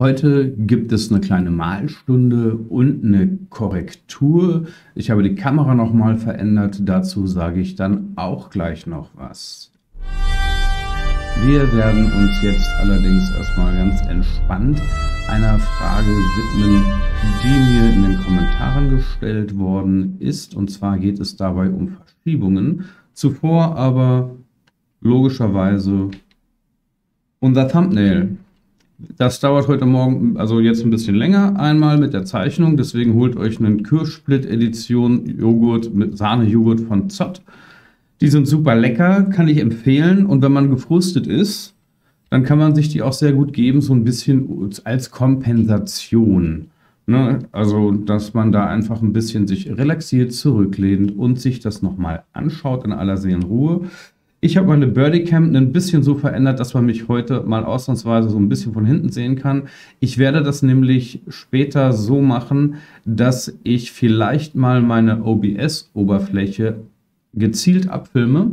Heute gibt es eine kleine Malstunde und eine Korrektur. Ich habe die Kamera nochmal verändert. Dazu sage ich dann auch gleich noch was. Wir werden uns jetzt allerdings erstmal ganz entspannt einer Frage widmen, die mir in den Kommentaren gestellt worden ist. Und zwar geht es dabei um Verschiebungen. Zuvor aber logischerweise unser Thumbnail. Das dauert heute Morgen, also jetzt ein bisschen länger, einmal mit der Zeichnung. Deswegen holt euch einen Kirschsplit-Edition Joghurt mit Sahne-Joghurt von Zott. Die sind super lecker, kann ich empfehlen. Und wenn man gefrustet ist, dann kann man sich die auch sehr gut geben, so ein bisschen als Kompensation. Ne? Also, dass man da einfach ein bisschen sich relaxiert zurücklehnt und sich das nochmal anschaut in aller Seelenruhe. Ich habe meine Birdie-Cam ein bisschen so verändert, dass man mich heute mal ausnahmsweise so ein bisschen von hinten sehen kann. Ich werde das nämlich später so machen, dass ich vielleicht mal meine OBS-Oberfläche gezielt abfilme,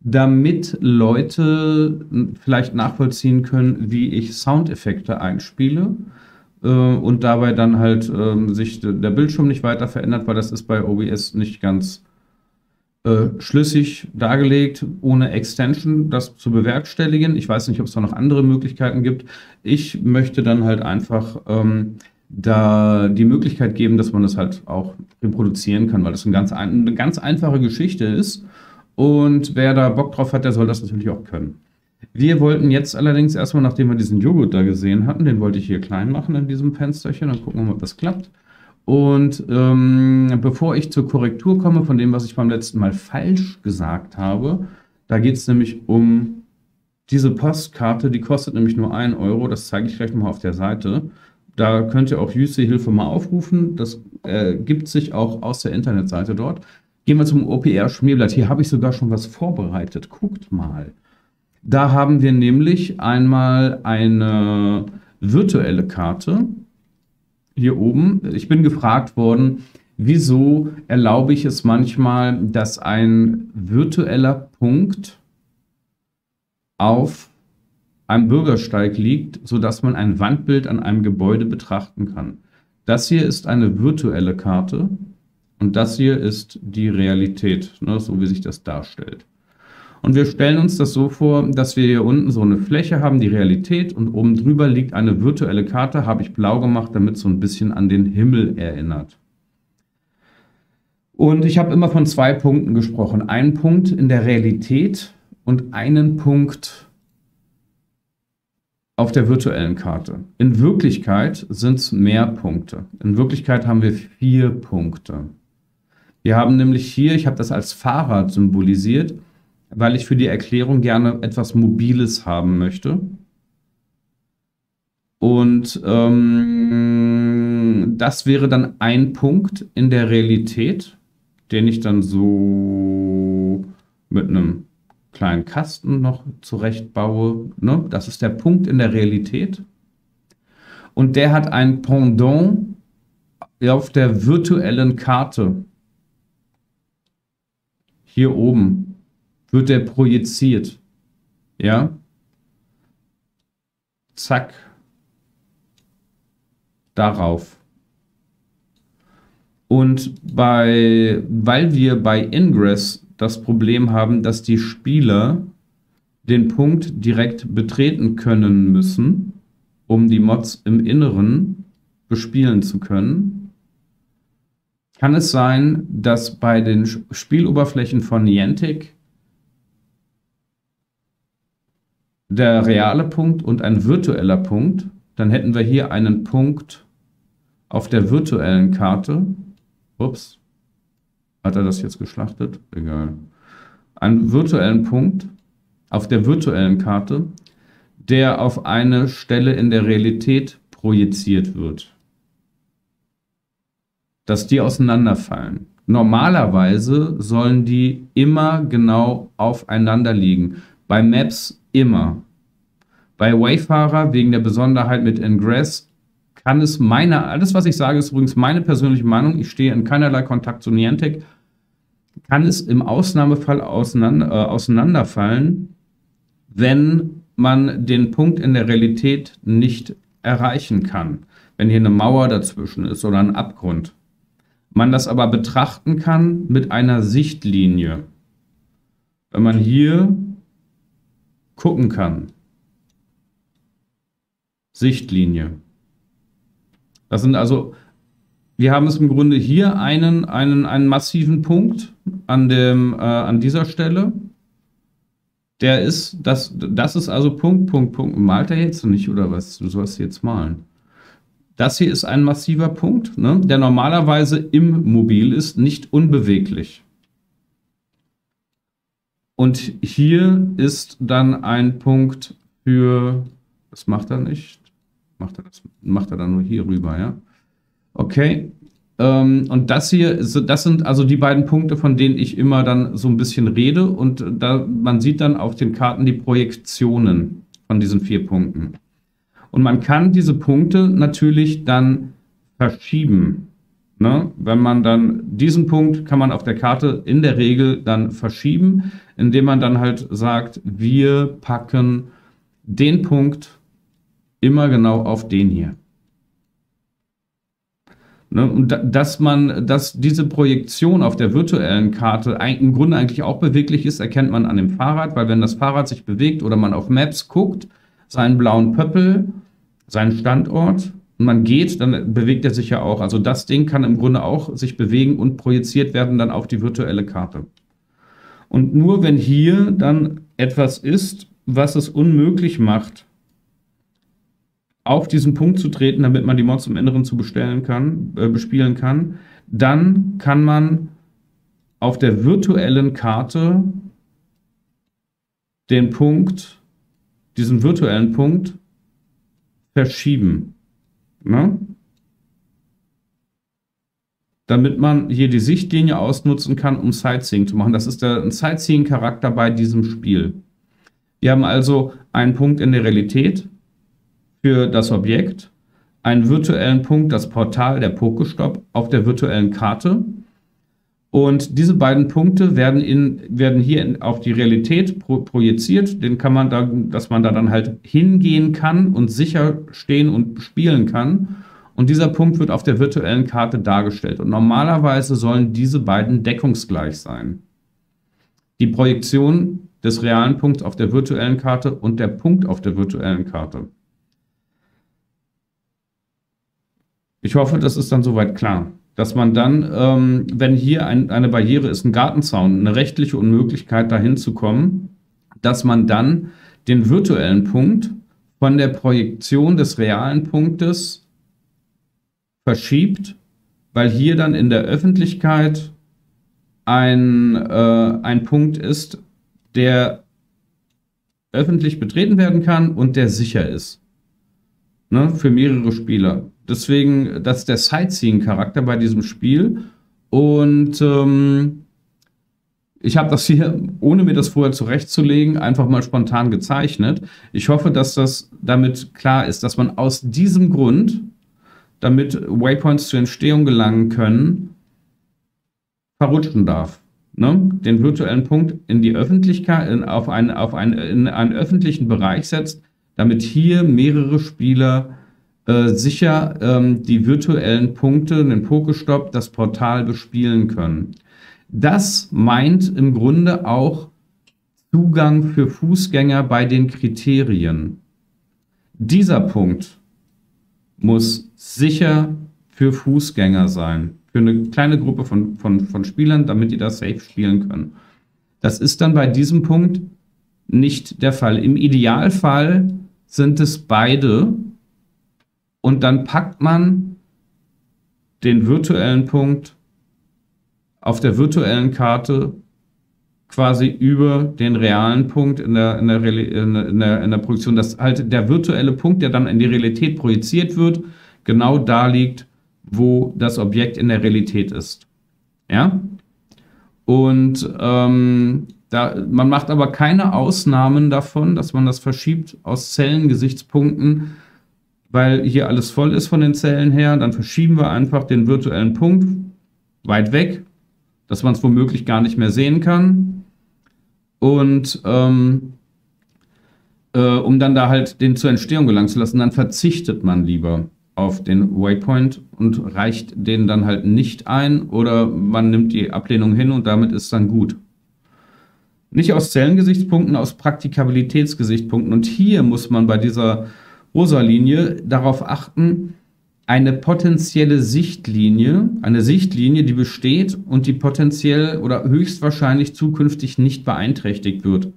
damit Leute vielleicht nachvollziehen können, wie ich Soundeffekte einspiele äh, und dabei dann halt äh, sich der Bildschirm nicht weiter verändert, weil das ist bei OBS nicht ganz schlüssig dargelegt, ohne Extension das zu bewerkstelligen. Ich weiß nicht, ob es da noch andere Möglichkeiten gibt. Ich möchte dann halt einfach ähm, da die Möglichkeit geben, dass man das halt auch reproduzieren kann, weil das ein ganz ein, eine ganz einfache Geschichte ist. Und wer da Bock drauf hat, der soll das natürlich auch können. Wir wollten jetzt allerdings erstmal, nachdem wir diesen Joghurt da gesehen hatten, den wollte ich hier klein machen in diesem Fensterchen, dann gucken wir mal, ob das klappt. Und ähm, bevor ich zur Korrektur komme von dem, was ich beim letzten Mal falsch gesagt habe, da geht es nämlich um diese Postkarte, die kostet nämlich nur 1 Euro, das zeige ich gleich nochmal auf der Seite. Da könnt ihr auch Jüste Hilfe mal aufrufen, das äh, sich auch aus der Internetseite dort. Gehen wir zum OPR Schmierblatt. Hier habe ich sogar schon was vorbereitet. Guckt mal. Da haben wir nämlich einmal eine virtuelle Karte hier oben. Ich bin gefragt worden, wieso erlaube ich es manchmal, dass ein virtueller Punkt auf einem Bürgersteig liegt, sodass man ein Wandbild an einem Gebäude betrachten kann. Das hier ist eine virtuelle Karte und das hier ist die Realität, ne, so wie sich das darstellt. Und wir stellen uns das so vor, dass wir hier unten so eine Fläche haben, die Realität, und oben drüber liegt eine virtuelle Karte, habe ich blau gemacht, damit so ein bisschen an den Himmel erinnert. Und ich habe immer von zwei Punkten gesprochen. Einen Punkt in der Realität und einen Punkt auf der virtuellen Karte. In Wirklichkeit sind es mehr Punkte. In Wirklichkeit haben wir vier Punkte. Wir haben nämlich hier, ich habe das als Fahrrad symbolisiert, weil ich für die Erklärung gerne etwas Mobiles haben möchte. Und ähm, das wäre dann ein Punkt in der Realität, den ich dann so mit einem kleinen Kasten noch zurechtbaue. Ne? Das ist der Punkt in der Realität. Und der hat ein Pendant auf der virtuellen Karte. Hier oben wird der projiziert. Ja? Zack. Darauf. Und bei, weil wir bei Ingress das Problem haben, dass die Spieler den Punkt direkt betreten können müssen, um die Mods im Inneren bespielen zu können, kann es sein, dass bei den Spieloberflächen von Niantic der reale Punkt und ein virtueller Punkt, dann hätten wir hier einen Punkt auf der virtuellen Karte. Ups. Hat er das jetzt geschlachtet? Egal. Einen virtuellen Punkt auf der virtuellen Karte, der auf eine Stelle in der Realität projiziert wird. Dass die auseinanderfallen. Normalerweise sollen die immer genau aufeinander liegen. Bei Maps immer. Bei Wayfarer wegen der Besonderheit mit Ingress kann es meine, alles was ich sage, ist übrigens meine persönliche Meinung, ich stehe in keinerlei Kontakt zu Niantic, kann es im Ausnahmefall auseinander, äh, auseinanderfallen, wenn man den Punkt in der Realität nicht erreichen kann, wenn hier eine Mauer dazwischen ist oder ein Abgrund. Man das aber betrachten kann mit einer Sichtlinie. Wenn man hier gucken kann. Sichtlinie. Das sind also, wir haben es im Grunde hier einen, einen, einen massiven Punkt an, dem, äh, an dieser Stelle. Der ist, das, das ist also Punkt, Punkt, Punkt. Malt er jetzt nicht oder was? Du sollst jetzt malen. Das hier ist ein massiver Punkt, ne, der normalerweise im Mobil ist, nicht unbeweglich. Und hier ist dann ein Punkt für, das macht er nicht, macht er das, macht er dann nur hier rüber, ja. Okay, ähm, und das hier, das sind also die beiden Punkte, von denen ich immer dann so ein bisschen rede. Und da, man sieht dann auf den Karten die Projektionen von diesen vier Punkten. Und man kann diese Punkte natürlich dann verschieben. Ne? Wenn man dann diesen Punkt kann man auf der Karte in der Regel dann verschieben, indem man dann halt sagt, wir packen den Punkt immer genau auf den hier. Ne, und dass man, dass diese Projektion auf der virtuellen Karte im Grunde eigentlich auch beweglich ist, erkennt man an dem Fahrrad, weil wenn das Fahrrad sich bewegt oder man auf Maps guckt, seinen blauen Pöppel, seinen Standort man geht, dann bewegt er sich ja auch. Also das Ding kann im Grunde auch sich bewegen und projiziert werden dann auf die virtuelle Karte. Und nur wenn hier dann etwas ist, was es unmöglich macht, auf diesen Punkt zu treten, damit man die Mods im Inneren zu bestellen kann, äh, bespielen kann, dann kann man auf der virtuellen Karte den Punkt, diesen virtuellen Punkt verschieben. Ne? Damit man hier die Sichtlinie ausnutzen kann, um Sightseeing zu machen. Das ist der Sightseeing-Charakter bei diesem Spiel. Wir haben also einen Punkt in der Realität, für das Objekt, einen virtuellen Punkt, das Portal der Pokestop auf der virtuellen Karte. Und diese beiden Punkte werden, in, werden hier in, auf die Realität pro, projiziert. Den kann man da, dass man da dann halt hingehen kann und sicher stehen und spielen kann. Und dieser Punkt wird auf der virtuellen Karte dargestellt. Und normalerweise sollen diese beiden deckungsgleich sein. Die Projektion des realen Punkts auf der virtuellen Karte und der Punkt auf der virtuellen Karte. Ich hoffe, das ist dann soweit klar. Dass man dann, ähm, wenn hier ein, eine Barriere ist, ein Gartenzaun, eine rechtliche Unmöglichkeit, dahin zu kommen, dass man dann den virtuellen Punkt von der Projektion des realen Punktes verschiebt, weil hier dann in der Öffentlichkeit ein, äh, ein Punkt ist, der öffentlich betreten werden kann und der sicher ist. Ne, für mehrere Spieler. Deswegen, das ist der Sightseeing-Charakter bei diesem Spiel. Und ähm, ich habe das hier, ohne mir das vorher zurechtzulegen, einfach mal spontan gezeichnet. Ich hoffe, dass das damit klar ist, dass man aus diesem Grund, damit Waypoints zur Entstehung gelangen können, verrutschen darf. Ne? Den virtuellen Punkt in die Öffentlichkeit, in, auf, einen, auf einen, in einen öffentlichen Bereich setzt, damit hier mehrere Spieler äh, sicher ähm, die virtuellen Punkte, den Pokestop, das Portal bespielen können. Das meint im Grunde auch Zugang für Fußgänger bei den Kriterien. Dieser Punkt muss sicher für Fußgänger sein, für eine kleine Gruppe von, von, von Spielern, damit die das safe spielen können. Das ist dann bei diesem Punkt nicht der Fall. Im Idealfall sind es beide und dann packt man den virtuellen Punkt auf der virtuellen Karte quasi über den realen Punkt in der, in der, in der, in der Projektion, dass halt der virtuelle Punkt, der dann in die Realität projiziert wird, genau da liegt, wo das Objekt in der Realität ist. Ja? Und ähm, da, man macht aber keine Ausnahmen davon, dass man das verschiebt aus Zellengesichtspunkten, weil hier alles voll ist von den Zellen her. Dann verschieben wir einfach den virtuellen Punkt weit weg, dass man es womöglich gar nicht mehr sehen kann. Und ähm, äh, um dann da halt den zur Entstehung gelangen zu lassen, dann verzichtet man lieber auf den Waypoint und reicht den dann halt nicht ein oder man nimmt die Ablehnung hin und damit ist dann gut. Nicht aus Zellengesichtspunkten, aus Praktikabilitätsgesichtspunkten. Und hier muss man bei dieser rosa Linie darauf achten, eine potenzielle Sichtlinie, eine Sichtlinie, die besteht und die potenziell oder höchstwahrscheinlich zukünftig nicht beeinträchtigt wird.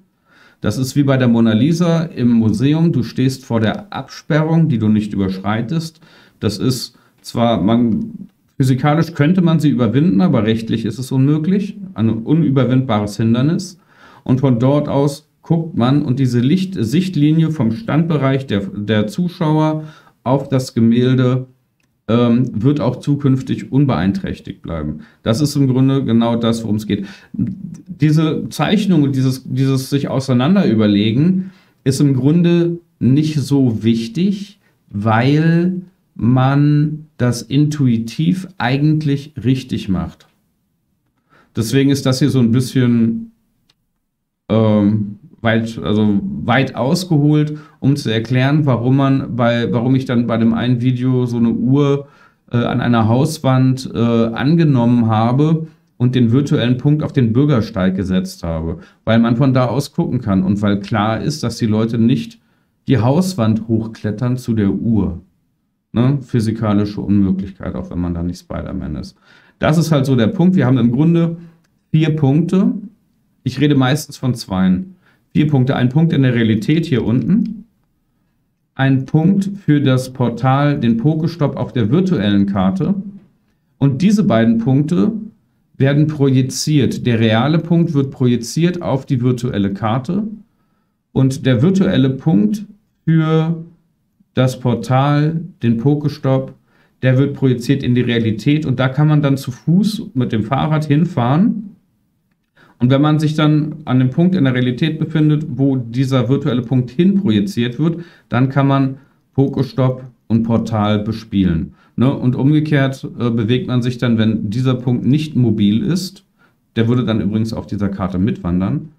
Das ist wie bei der Mona Lisa im Museum. Du stehst vor der Absperrung, die du nicht überschreitest. Das ist zwar, man, physikalisch könnte man sie überwinden, aber rechtlich ist es unmöglich. Ein unüberwindbares Hindernis. Und von dort aus guckt man und diese Licht Sichtlinie vom Standbereich der, der Zuschauer auf das Gemälde ähm, wird auch zukünftig unbeeinträchtigt bleiben. Das ist im Grunde genau das, worum es geht. Diese Zeichnung und dieses, dieses sich auseinander überlegen ist im Grunde nicht so wichtig, weil man das intuitiv eigentlich richtig macht. Deswegen ist das hier so ein bisschen ähm, weit, also weit ausgeholt, um zu erklären, warum man bei, warum ich dann bei dem einen Video so eine Uhr äh, an einer Hauswand äh, angenommen habe und den virtuellen Punkt auf den Bürgersteig gesetzt habe, weil man von da aus gucken kann und weil klar ist, dass die Leute nicht die Hauswand hochklettern zu der Uhr. Ne? Physikalische Unmöglichkeit, auch wenn man da nicht Spider-Man ist. Das ist halt so der Punkt. Wir haben im Grunde vier Punkte. Ich rede meistens von zweien. Vier Punkte. Ein Punkt in der Realität hier unten. Ein Punkt für das Portal, den Pokestop auf der virtuellen Karte. Und diese beiden Punkte werden projiziert. Der reale Punkt wird projiziert auf die virtuelle Karte. Und der virtuelle Punkt für das Portal, den Pokestop, der wird projiziert in die Realität. Und da kann man dann zu Fuß mit dem Fahrrad hinfahren und wenn man sich dann an dem Punkt in der Realität befindet, wo dieser virtuelle Punkt hin projiziert wird, dann kann man Pokestop und Portal bespielen. Ne? Und umgekehrt äh, bewegt man sich dann, wenn dieser Punkt nicht mobil ist, der würde dann übrigens auf dieser Karte mitwandern,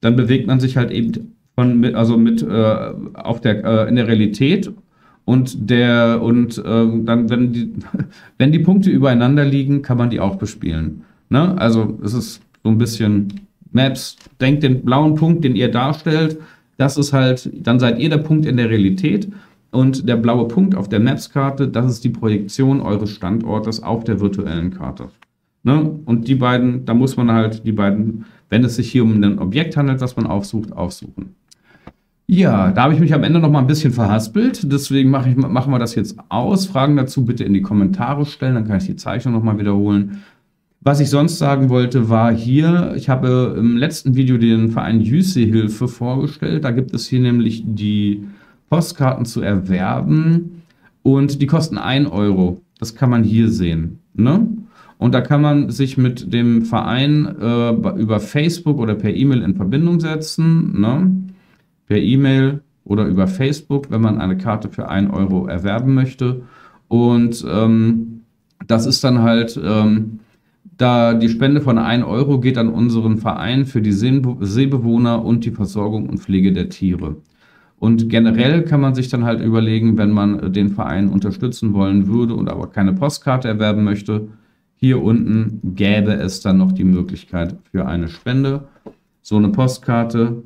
dann bewegt man sich halt eben von, also mit äh, auf der, äh, in der Realität und der und äh, dann, wenn die, wenn die Punkte übereinander liegen, kann man die auch bespielen. Ne? Also es ist so ein bisschen Maps, denkt den blauen Punkt, den ihr darstellt, das ist halt, dann seid ihr der Punkt in der Realität und der blaue Punkt auf der Maps-Karte, das ist die Projektion eures Standortes auf der virtuellen Karte. Ne? Und die beiden, da muss man halt die beiden, wenn es sich hier um ein Objekt handelt, was man aufsucht, aufsuchen. Ja, da habe ich mich am Ende noch mal ein bisschen verhaspelt, deswegen mache ich, machen wir das jetzt aus. Fragen dazu bitte in die Kommentare stellen, dann kann ich die Zeichnung noch mal wiederholen. Was ich sonst sagen wollte, war hier, ich habe im letzten Video den Verein Jüsse-Hilfe vorgestellt. Da gibt es hier nämlich die Postkarten zu erwerben und die kosten 1 Euro. Das kann man hier sehen. Ne? Und da kann man sich mit dem Verein äh, über Facebook oder per E-Mail in Verbindung setzen. Ne? Per E-Mail oder über Facebook, wenn man eine Karte für 1 Euro erwerben möchte. Und ähm, das ist dann halt... Ähm, da die Spende von 1 Euro geht an unseren Verein für die Seebewohner und die Versorgung und Pflege der Tiere. Und generell kann man sich dann halt überlegen, wenn man den Verein unterstützen wollen würde und aber keine Postkarte erwerben möchte, hier unten gäbe es dann noch die Möglichkeit für eine Spende. So eine Postkarte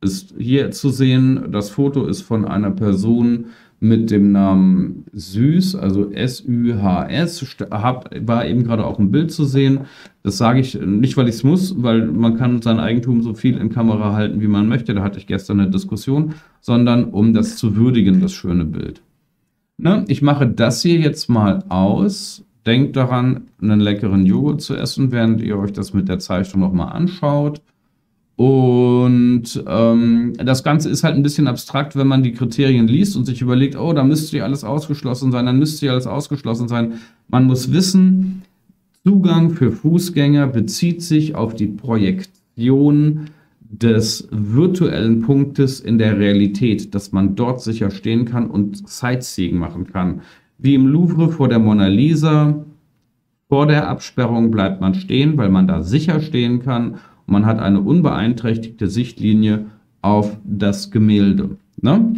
ist hier zu sehen. Das Foto ist von einer Person, mit dem Namen Süß, also S-Ü-H-S, war eben gerade auch ein Bild zu sehen. Das sage ich nicht, weil ich es muss, weil man kann sein Eigentum so viel in Kamera halten, wie man möchte. Da hatte ich gestern eine Diskussion, sondern um das zu würdigen, das schöne Bild. Ne? Ich mache das hier jetzt mal aus. Denkt daran, einen leckeren Joghurt zu essen, während ihr euch das mit der Zeichnung nochmal anschaut. Und ähm, das Ganze ist halt ein bisschen abstrakt, wenn man die Kriterien liest und sich überlegt, oh, da müsste ja alles ausgeschlossen sein, dann müsste ja alles ausgeschlossen sein. Man muss wissen, Zugang für Fußgänger bezieht sich auf die Projektion des virtuellen Punktes in der Realität, dass man dort sicher stehen kann und Sightseeing machen kann. Wie im Louvre vor der Mona Lisa, vor der Absperrung bleibt man stehen, weil man da sicher stehen kann man hat eine unbeeinträchtigte Sichtlinie auf das Gemälde. Ne?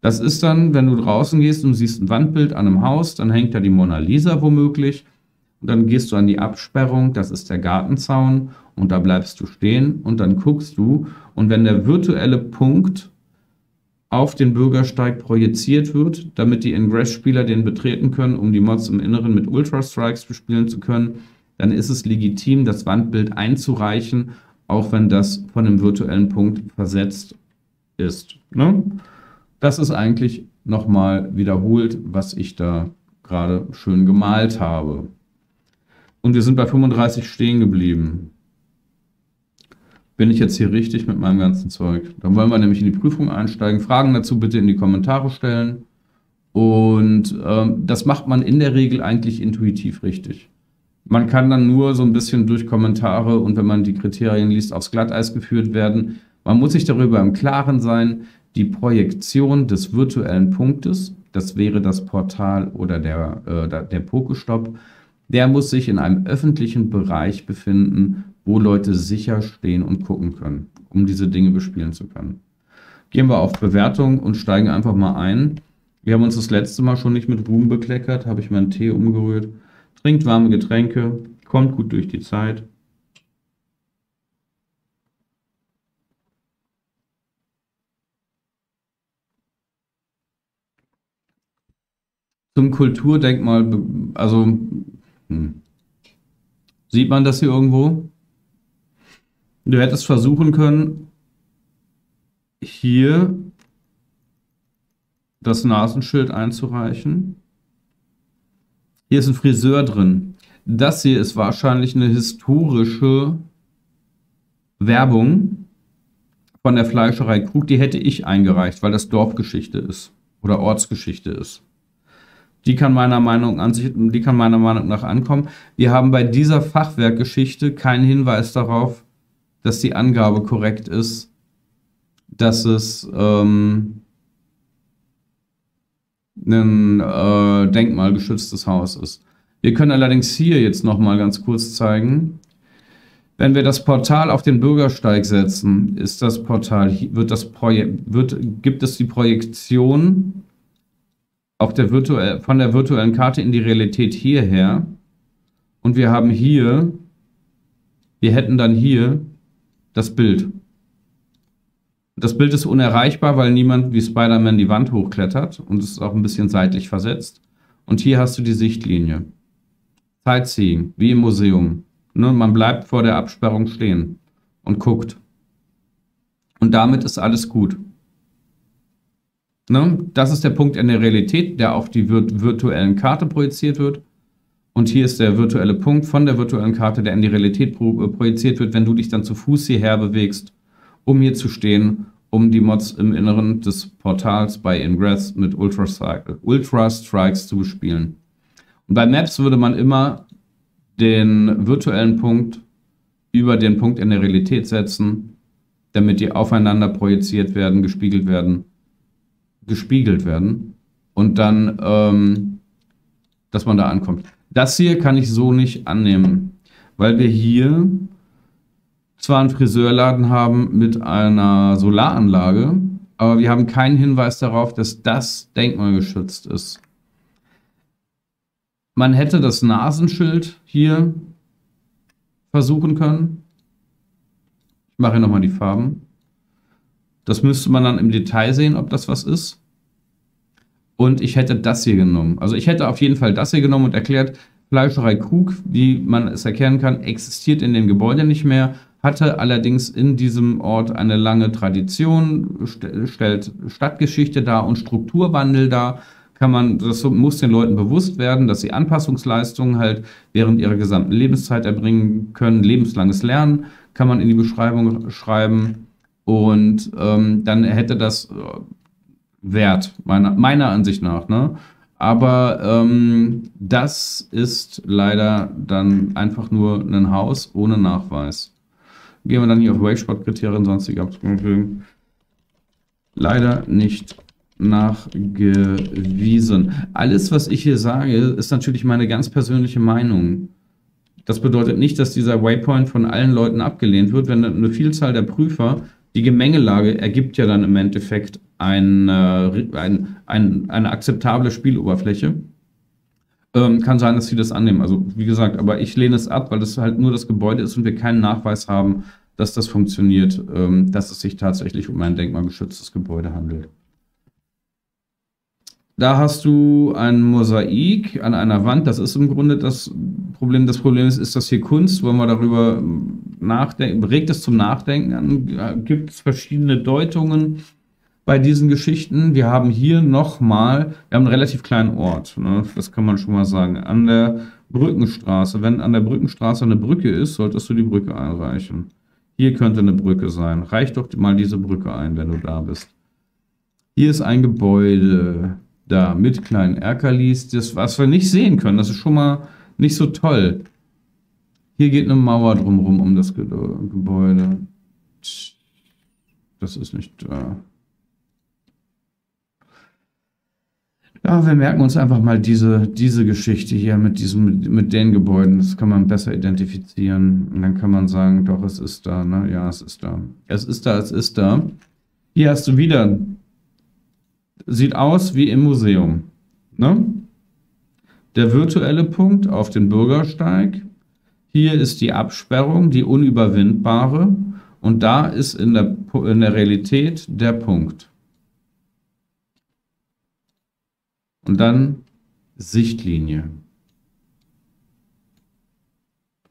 Das ist dann, wenn du draußen gehst und siehst ein Wandbild an einem Haus, dann hängt da die Mona Lisa womöglich. Und dann gehst du an die Absperrung, das ist der Gartenzaun, und da bleibst du stehen und dann guckst du. Und wenn der virtuelle Punkt auf den Bürgersteig projiziert wird, damit die Ingress-Spieler den betreten können, um die Mods im Inneren mit Ultra Strikes bespielen zu können, dann ist es legitim, das Wandbild einzureichen, auch wenn das von einem virtuellen Punkt versetzt ist. Ne? Das ist eigentlich nochmal wiederholt, was ich da gerade schön gemalt habe. Und wir sind bei 35 stehen geblieben. Bin ich jetzt hier richtig mit meinem ganzen Zeug? Dann wollen wir nämlich in die Prüfung einsteigen. Fragen dazu bitte in die Kommentare stellen. Und ähm, das macht man in der Regel eigentlich intuitiv richtig. Man kann dann nur so ein bisschen durch Kommentare und wenn man die Kriterien liest, aufs Glatteis geführt werden. Man muss sich darüber im Klaren sein, die Projektion des virtuellen Punktes, das wäre das Portal oder der, äh, der Pokestop, der muss sich in einem öffentlichen Bereich befinden, wo Leute sicher stehen und gucken können, um diese Dinge bespielen zu können. Gehen wir auf Bewertung und steigen einfach mal ein. Wir haben uns das letzte Mal schon nicht mit Ruhm bekleckert, habe ich meinen Tee umgerührt. Trinkt warme Getränke, kommt gut durch die Zeit. Zum Kulturdenkmal, also hm. sieht man das hier irgendwo? Du hättest versuchen können, hier das Nasenschild einzureichen. Hier ist ein Friseur drin. Das hier ist wahrscheinlich eine historische Werbung von der Fleischerei Krug. Die hätte ich eingereicht, weil das Dorfgeschichte ist oder Ortsgeschichte ist. Die kann meiner Meinung an sich, die kann meiner Meinung nach ankommen. Wir haben bei dieser Fachwerkgeschichte keinen Hinweis darauf, dass die Angabe korrekt ist, dass es ähm, ein äh, denkmalgeschütztes Haus ist. Wir können allerdings hier jetzt noch mal ganz kurz zeigen. Wenn wir das Portal auf den Bürgersteig setzen, ist das Portal, wird das wird, gibt es die Projektion auf der virtuell, von der virtuellen Karte in die Realität hierher. Und wir haben hier, wir hätten dann hier das Bild. Das Bild ist unerreichbar, weil niemand wie Spider-Man die Wand hochklettert und es ist auch ein bisschen seitlich versetzt. Und hier hast du die Sichtlinie. Sightseeing, wie im Museum. Ne, man bleibt vor der Absperrung stehen und guckt. Und damit ist alles gut. Ne? Das ist der Punkt in der Realität, der auf die virt virtuellen Karte projiziert wird. Und hier ist der virtuelle Punkt von der virtuellen Karte, der in die Realität pro äh, projiziert wird, wenn du dich dann zu Fuß hierher bewegst, um hier zu stehen, um die Mods im Inneren des Portals bei Ingress mit Ultra, Ultra Strikes zu bespielen. Und bei Maps würde man immer den virtuellen Punkt über den Punkt in der Realität setzen, damit die aufeinander projiziert werden, gespiegelt werden gespiegelt werden und dann, ähm, dass man da ankommt. Das hier kann ich so nicht annehmen, weil wir hier zwar einen Friseurladen haben mit einer Solaranlage, aber wir haben keinen Hinweis darauf, dass das denkmalgeschützt ist. Man hätte das Nasenschild hier versuchen können. Ich mache hier nochmal die Farben. Das müsste man dann im Detail sehen, ob das was ist. Und ich hätte das hier genommen. Also ich hätte auf jeden Fall das hier genommen und erklärt, Fleischerei Krug, wie man es erkennen kann, existiert in dem Gebäude nicht mehr, hatte allerdings in diesem Ort eine lange Tradition, stellt Stadtgeschichte dar und Strukturwandel dar. Kann man, das muss den Leuten bewusst werden, dass sie Anpassungsleistungen halt während ihrer gesamten Lebenszeit erbringen können. Lebenslanges Lernen kann man in die Beschreibung schreiben. Und ähm, dann hätte das äh, Wert, meiner, meiner Ansicht nach. Ne? Aber ähm, das ist leider dann einfach nur ein Haus ohne Nachweis. Gehen wir dann hier auf Wakespot-Kriterien, sonstige Abzüge. Leider nicht nachgewiesen. Alles, was ich hier sage, ist natürlich meine ganz persönliche Meinung. Das bedeutet nicht, dass dieser Waypoint von allen Leuten abgelehnt wird. Wenn eine Vielzahl der Prüfer die Gemengelage ergibt ja dann im Endeffekt ein, äh, ein, ein, eine akzeptable Spieloberfläche. Ähm, kann sein, dass sie das annehmen. Also wie gesagt, aber ich lehne es ab, weil das halt nur das Gebäude ist und wir keinen Nachweis haben, dass das funktioniert, ähm, dass es sich tatsächlich um ein denkmalgeschütztes Gebäude handelt. Da hast du ein Mosaik an einer Wand. Das ist im Grunde das Problem. Das Problem ist, ist das hier Kunst? Wollen wir darüber nachdenken? Regt es zum Nachdenken an? Gibt es verschiedene Deutungen bei diesen Geschichten? Wir haben hier nochmal, wir haben einen relativ kleinen Ort. Ne? Das kann man schon mal sagen. An der Brückenstraße. Wenn an der Brückenstraße eine Brücke ist, solltest du die Brücke einreichen. Hier könnte eine Brücke sein. Reich doch mal diese Brücke ein, wenn du da bist. Hier ist ein Gebäude da mit kleinen Erkerlis, das, was wir nicht sehen können. Das ist schon mal nicht so toll. Hier geht eine Mauer drumherum um das Ge Gebäude. Das ist nicht da. Ja, wir merken uns einfach mal diese, diese Geschichte hier mit, diesem, mit den Gebäuden. Das kann man besser identifizieren. Und dann kann man sagen, doch, es ist da. Ne? Ja, es ist da. Es ist da, es ist da. Hier hast du wieder sieht aus wie im Museum. Ne? Der virtuelle Punkt auf den Bürgersteig. Hier ist die Absperrung, die unüberwindbare. Und da ist in der, in der Realität der Punkt. Und dann Sichtlinie.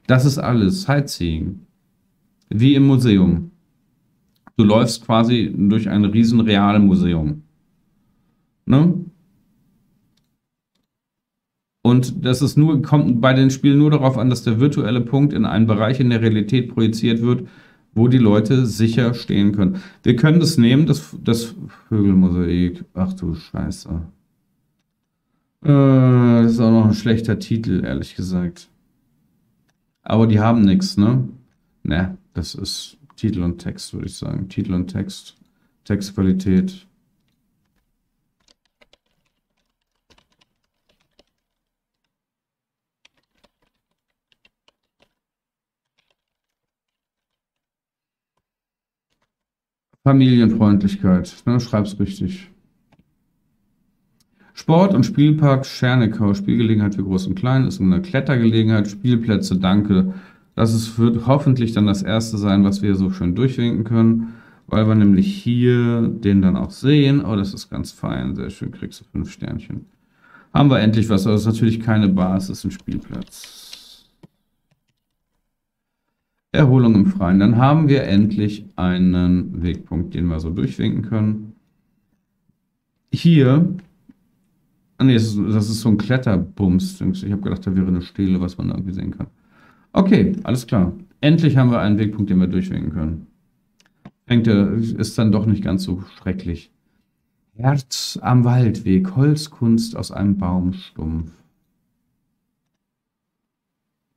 Das ist alles Sightseeing. Wie im Museum. Du läufst quasi durch ein riesen Realmuseum. Ne? Und das ist nur, kommt bei den Spielen nur darauf an, dass der virtuelle Punkt in einen Bereich in der Realität projiziert wird, wo die Leute sicher stehen können. Wir können das nehmen, das, das Vögelmosaik. Ach du Scheiße. Äh, das ist auch noch ein schlechter Titel, ehrlich gesagt. Aber die haben nichts, ne? Ne, das ist Titel und Text, würde ich sagen. Titel und Text. Textqualität. Familienfreundlichkeit, ne, schreib's richtig. Sport- und Spielpark Schernekau, Spielgelegenheit für Groß und Klein, ist eine Klettergelegenheit, Spielplätze, danke. Das ist, wird hoffentlich dann das erste sein, was wir so schön durchwinken können, weil wir nämlich hier den dann auch sehen. Oh, das ist ganz fein, sehr schön, kriegst du fünf Sternchen. Haben wir endlich was, aber das ist natürlich keine Bar, es ist ein Spielplatz. Erholung im Freien. Dann haben wir endlich einen Wegpunkt, den wir so durchwinken können. Hier, ah nee, das ist, so ein Kletterbums. Ich habe gedacht, da wäre eine Stele, was man da irgendwie sehen kann. Okay, alles klar. Endlich haben wir einen Wegpunkt, den wir durchwinken können. Denkt ihr, ist dann doch nicht ganz so schrecklich. Herz am Waldweg, Holzkunst aus einem Baumstumpf.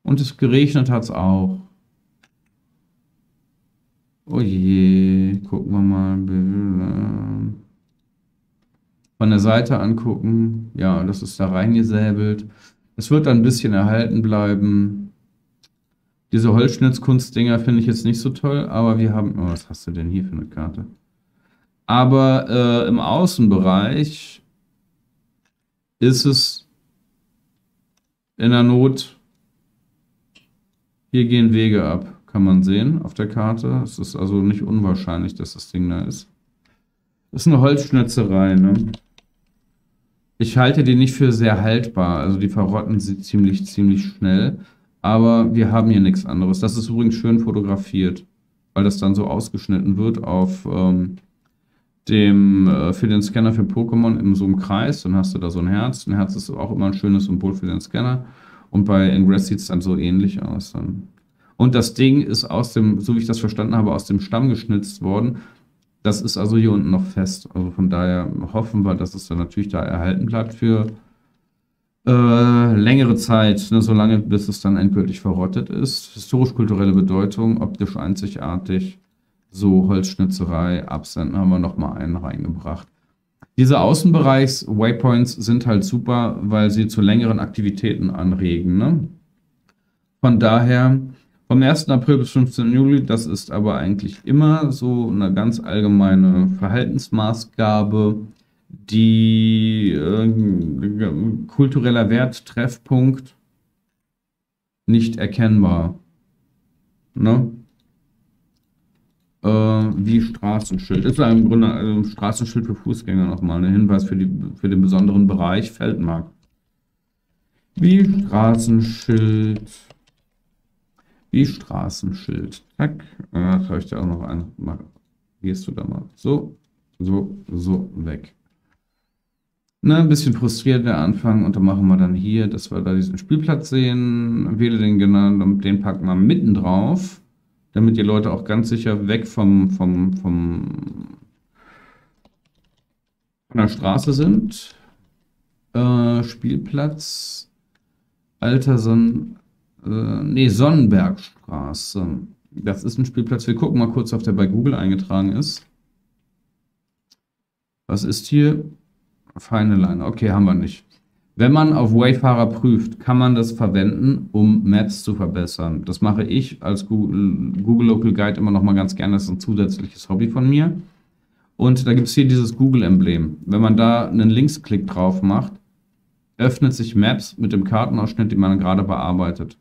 Und es geregnet hat es auch. Oh je, Von der Seite angucken. Ja, das ist da reingesäbelt. Es wird dann ein bisschen erhalten bleiben. Diese Holzschnitzkunstdinger finde ich jetzt nicht so toll, aber wir haben. Oh, was hast du denn hier für eine Karte? Aber äh, im Außenbereich ist es in der Not. Hier gehen Wege ab kann man sehen auf der Karte. Es ist also nicht unwahrscheinlich, dass das Ding da ist. Das ist eine Holzschnitzerei, ne? Ich halte die nicht für sehr haltbar. Also die verrotten sie ziemlich, ziemlich schnell. Aber wir haben hier nichts anderes. Das ist übrigens schön fotografiert, weil das dann so ausgeschnitten wird auf ähm, dem, äh, für den Scanner für Pokémon in so einem Kreis. Dann hast du da so ein Herz. Ein Herz ist auch immer ein schönes Symbol für den Scanner. Und bei Ingress sieht es dann so ähnlich aus. Dann und das Ding ist aus dem, so wie ich das verstanden habe, aus dem Stamm geschnitzt worden. Das ist also hier unten noch fest. Also von daher hoffen wir, dass es dann natürlich da erhalten bleibt für äh, längere Zeit, ne, so lange bis es dann endgültig verrottet ist. Historisch-kulturelle Bedeutung, optisch einzigartig. So Holzschnitzerei, Absenden haben wir nochmal einen reingebracht. Diese Außenbereichs-Waypoints sind halt super, weil sie zu längeren Aktivitäten anregen. Ne? Von daher Vom 1. April bis 15. Juli, das ist aber eigentlich immer so eine ganz allgemeine Verhaltensmaßgabe, die äh, kultureller Wert, Treffpunkt, nicht erkennbar. Ne? Äh, wie Straßenschild. Ist ja im Grunde also ein Straßenschild für Fußgänger nochmal. Ein Hinweis für, die, für den besonderen Bereich Feldmarkt. Wie Straßenschild. Wie Straßenschild. Zack. Das habe ich dir auch noch ein. Mal, gehst du da mal. So, so, so weg. Ne, ein bisschen frustriert der Anfang und dann machen wir dann hier, dass wir da diesen Spielplatz sehen. Wähle den genannt, den packen wir mitten drauf, damit die Leute auch ganz sicher weg vom, vom, vom von der Straße sind. Äh, Spielplatz, Alter Sonnen, äh, nee, Sonnenbergstraße. Das ist ein Spielplatz. Wir gucken mal kurz, ob der bei Google eingetragen ist. Was ist hier? Feine Line. Okay, haben wir nicht. Wenn man auf Wayfarer prüft, kann man das verwenden, um Maps zu verbessern. Das mache ich als Google, Google Local Guide immer noch mal ganz gerne. Das ist ein zusätzliches Hobby von mir. Und da gibt es hier dieses Google-Emblem. Wenn man da einen Linksklick drauf macht, öffnet sich Maps mit dem Kartenausschnitt, den man gerade bearbeitet.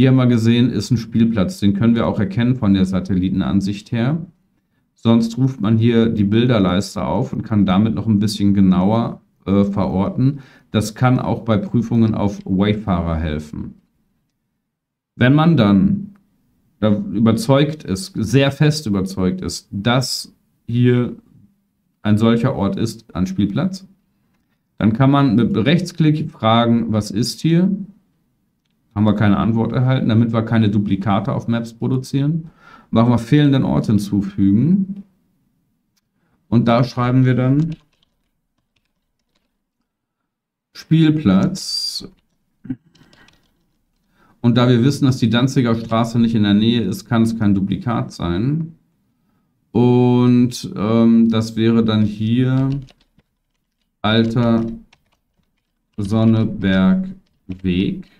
Hier haben wir gesehen, ist ein Spielplatz. Den können wir auch erkennen von der Satellitenansicht her. Sonst ruft man hier die Bilderleiste auf und kann damit noch ein bisschen genauer äh, verorten. Das kann auch bei Prüfungen auf Wayfarer helfen. Wenn man dann überzeugt ist, sehr fest überzeugt ist, dass hier ein solcher Ort ist, ein Spielplatz, dann kann man mit Rechtsklick fragen, was ist hier? Haben wir keine Antwort erhalten, damit wir keine Duplikate auf Maps produzieren machen wir fehlenden Ort hinzufügen. Und da schreiben wir dann Spielplatz. Und da wir wissen, dass die Danziger Straße nicht in der Nähe ist, kann es kein Duplikat sein. Und ähm, das wäre dann hier Alter Sonnebergweg.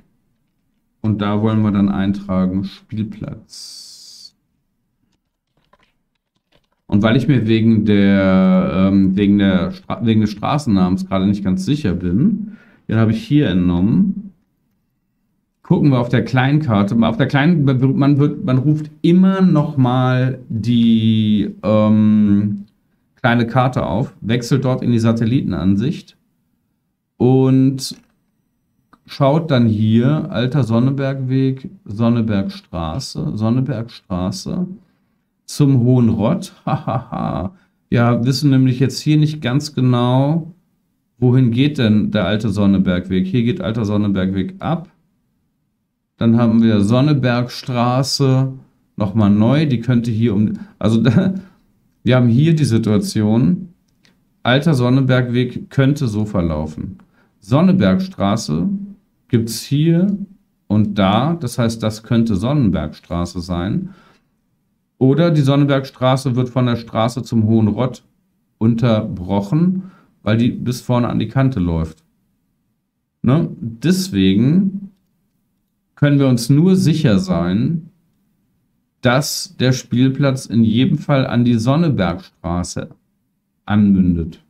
Und da wollen wir dann eintragen Spielplatz. Und weil ich mir wegen, der, ähm, wegen, der wegen des Straßennamens gerade nicht ganz sicher bin, den habe ich hier entnommen. Gucken wir auf der Kleinkarte. Auf der kleinen, man, wird, man ruft immer nochmal die ähm, kleine Karte auf, wechselt dort in die Satellitenansicht und schaut dann hier Alter Sonnebergweg, Sonnebergstraße, Sonnebergstraße zum Hohen Rott. Hahaha. ja, wissen nämlich jetzt hier nicht ganz genau, wohin geht denn der alte Sonnebergweg. Hier geht alter Sonnebergweg ab. Dann haben wir Sonnebergstraße nochmal neu. Die könnte hier um... Also wir haben hier die Situation, alter Sonnebergweg könnte so verlaufen. Sonnebergstraße gibt es hier und da. Das heißt, das könnte Sonnenbergstraße sein. Oder die Sonnebergstraße wird von der Straße zum Hohen Rott unterbrochen, weil die bis vorne an die Kante läuft. Ne? Deswegen können wir uns nur sicher sein, dass der Spielplatz in jedem Fall an die Sonnebergstraße anmündet.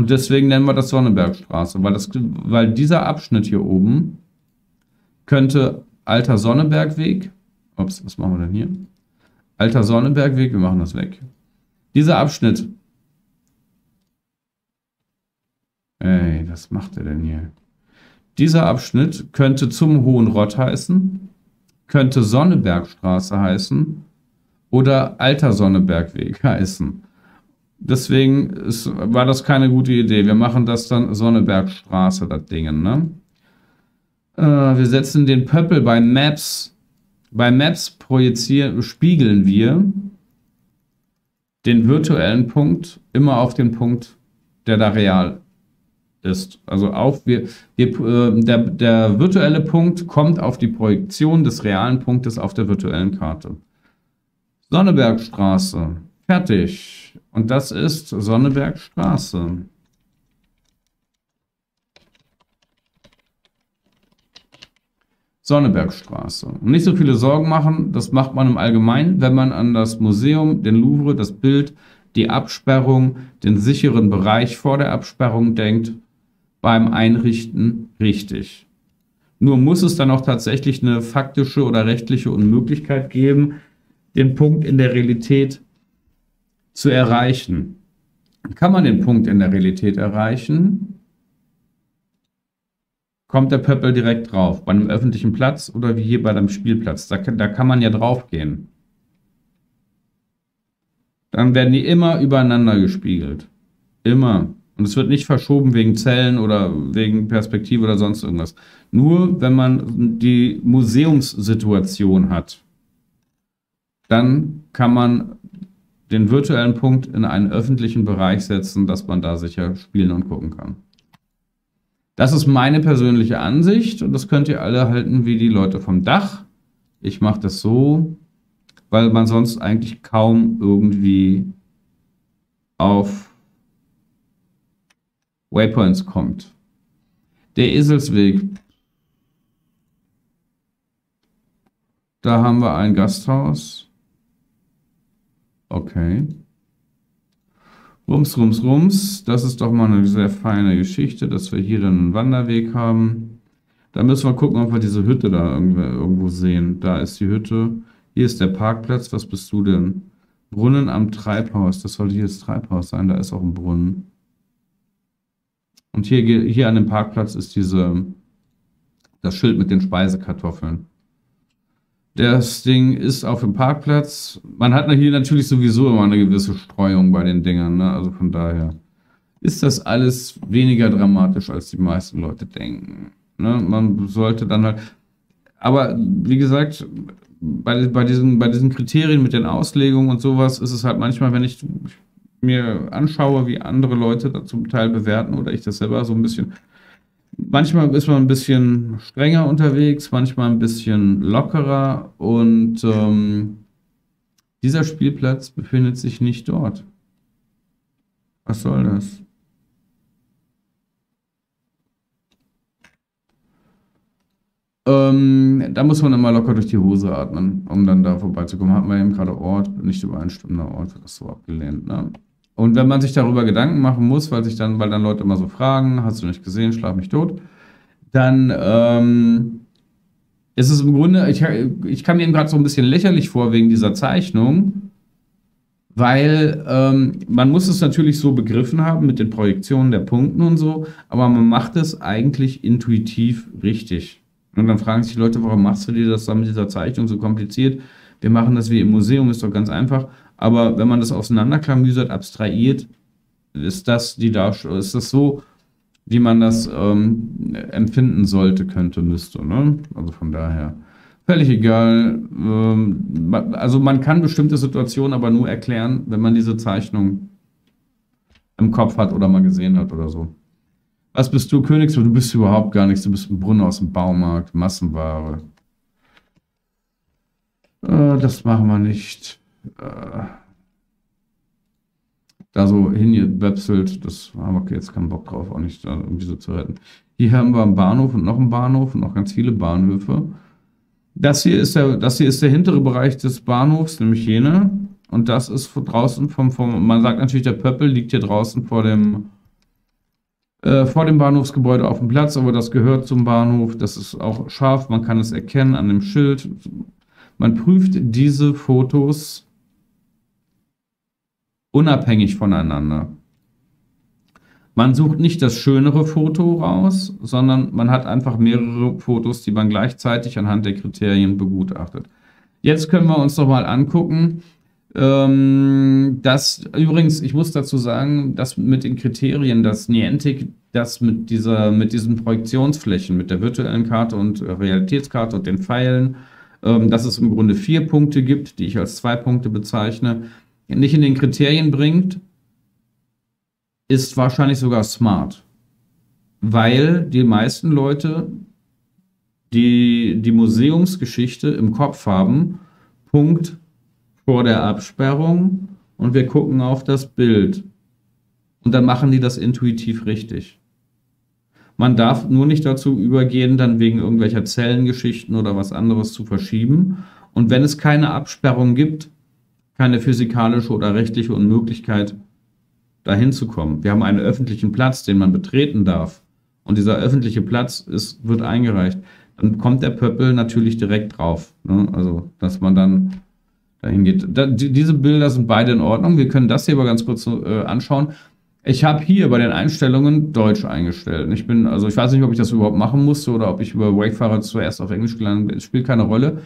Und deswegen nennen wir das Sonnebergstraße, weil, das, weil dieser Abschnitt hier oben könnte Alter Sonnebergweg. Ups, was machen wir denn hier? Alter Sonnebergweg, wir machen das weg. Dieser Abschnitt. Ey, was macht er denn hier? Dieser Abschnitt könnte zum Hohen Rott heißen, könnte Sonnebergstraße heißen oder Alter Sonnebergweg heißen. Deswegen ist, war das keine gute Idee. Wir machen das dann Sonnebergstraße, das Ding, ne? Äh, wir setzen den Pöppel bei Maps. Bei Maps projizieren, spiegeln wir den virtuellen Punkt immer auf den Punkt, der da real ist. Also auf wir, wir äh, der, der virtuelle Punkt kommt auf die Projektion des realen Punktes auf der virtuellen Karte. Sonnebergstraße. Fertig. Und das ist Sonnebergstraße. Sonnebergstraße. Und nicht so viele Sorgen machen, das macht man im Allgemeinen, wenn man an das Museum, den Louvre, das Bild, die Absperrung, den sicheren Bereich vor der Absperrung denkt, beim Einrichten richtig. Nur muss es dann auch tatsächlich eine faktische oder rechtliche Unmöglichkeit geben, den Punkt in der Realität zu erreichen. Kann man den Punkt in der Realität erreichen, kommt der Pöppel direkt drauf. Bei einem öffentlichen Platz oder wie hier bei einem Spielplatz. Da, da kann man ja drauf gehen. Dann werden die immer übereinander gespiegelt. Immer. Und es wird nicht verschoben wegen Zellen oder wegen Perspektive oder sonst irgendwas. Nur wenn man die Museumssituation hat, dann kann man den virtuellen Punkt in einen öffentlichen Bereich setzen, dass man da sicher spielen und gucken kann. Das ist meine persönliche Ansicht und das könnt ihr alle halten wie die Leute vom Dach. Ich mache das so, weil man sonst eigentlich kaum irgendwie auf Waypoints kommt. Der Eselsweg. Da haben wir ein Gasthaus. Okay. Rums, rums, rums. Das ist doch mal eine sehr feine Geschichte, dass wir hier dann einen Wanderweg haben. Da müssen wir gucken, ob wir diese Hütte da irgendwo sehen. Da ist die Hütte. Hier ist der Parkplatz. Was bist du denn? Brunnen am Treibhaus. Das sollte hier das Treibhaus sein. Da ist auch ein Brunnen. Und hier, hier an dem Parkplatz ist diese, das Schild mit den Speisekartoffeln. Das Ding ist auf dem Parkplatz. Man hat hier natürlich sowieso immer eine gewisse Streuung bei den Dingern. Ne? Also von daher ist das alles weniger dramatisch, als die meisten Leute denken. Ne? Man sollte dann halt. Aber wie gesagt, bei, bei, diesen, bei diesen Kriterien mit den Auslegungen und sowas ist es halt manchmal, wenn ich mir anschaue, wie andere Leute da zum Teil bewerten oder ich das selber so ein bisschen manchmal ist man ein bisschen strenger unterwegs, manchmal ein bisschen lockerer und ähm, dieser Spielplatz befindet sich nicht dort. Was soll das? Ähm, da muss man immer locker durch die Hose atmen, um dann da vorbeizukommen. Hat man eben gerade Ort, nicht übereinstimmender Ort, das so abgelehnt. Ne? Und wenn man sich darüber Gedanken machen muss, weil sich dann, weil dann Leute immer so fragen, hast du nicht gesehen, schlag mich tot, dann ähm, ist es im Grunde, ich, ich kam mir eben gerade so ein bisschen lächerlich vor wegen dieser Zeichnung, weil ähm, man muss es natürlich so begriffen haben mit den Projektionen der Punkten und so, aber man macht es eigentlich intuitiv richtig. Und dann fragen sich die Leute, warum machst du dir das dann mit dieser Zeichnung so kompliziert? Wir machen das wie im Museum, ist doch ganz einfach. Aber wenn man das auseinanderklamüsert, abstrahiert, ist das die Darstellung, ist das so, wie man das ähm, empfinden sollte, könnte, müsste. Ne? Also von daher völlig egal. Ähm, also man kann bestimmte Situationen aber nur erklären, wenn man diese Zeichnung im Kopf hat oder mal gesehen hat oder so. Was bist du, Königswald? Du bist überhaupt gar nichts. Du bist ein Brunnen aus dem Baumarkt, Massenware. Äh, das machen wir nicht äh, da so hingewepselt, das haben wir jetzt keinen Bock drauf, auch nicht da irgendwie so zu retten. Hier haben wir einen Bahnhof und noch einen Bahnhof und noch ganz viele Bahnhöfe. Das hier ist der, das hier ist der hintere Bereich des Bahnhofs, nämlich jene. Und das ist draußen vom, vom, man sagt natürlich, der Pöppel liegt hier draußen vor dem, äh, vor dem Bahnhofsgebäude auf dem Platz, aber das gehört zum Bahnhof. Das ist auch scharf, man kann es erkennen an dem Schild. Man prüft diese Fotos unabhängig voneinander. Man sucht nicht das schönere Foto raus, sondern man hat einfach mehrere Fotos, die man gleichzeitig anhand der Kriterien begutachtet. Jetzt können wir uns noch mal angucken, ähm, das übrigens, ich muss dazu sagen, dass mit den Kriterien, dass Niantic das mit dieser, mit diesen Projektionsflächen, mit der virtuellen Karte und Realitätskarte und den Pfeilen, ähm, dass es im Grunde vier Punkte gibt, die ich als zwei Punkte bezeichne nicht in den Kriterien bringt, ist wahrscheinlich sogar smart. Weil die meisten Leute, die die Museumsgeschichte im Kopf haben, Punkt vor der Absperrung und wir gucken auf das Bild. Und dann machen die das intuitiv richtig. Man darf nur nicht dazu übergehen, dann wegen irgendwelcher Zellengeschichten oder was anderes zu verschieben. Und wenn es keine Absperrung gibt, keine physikalische oder rechtliche Unmöglichkeit, dahin zu kommen. Wir haben einen öffentlichen Platz, den man betreten darf. Und dieser öffentliche Platz ist, wird eingereicht. Dann kommt der Pöppel natürlich direkt drauf. Ne? Also, dass man dann dahin geht. Da, die, diese Bilder sind beide in Ordnung. Wir können das hier aber ganz kurz äh, anschauen. Ich habe hier bei den Einstellungen Deutsch eingestellt. Ich bin, also ich weiß nicht, ob ich das überhaupt machen musste oder ob ich über Wakefahrer zuerst auf Englisch gelandet bin. Es spielt keine Rolle.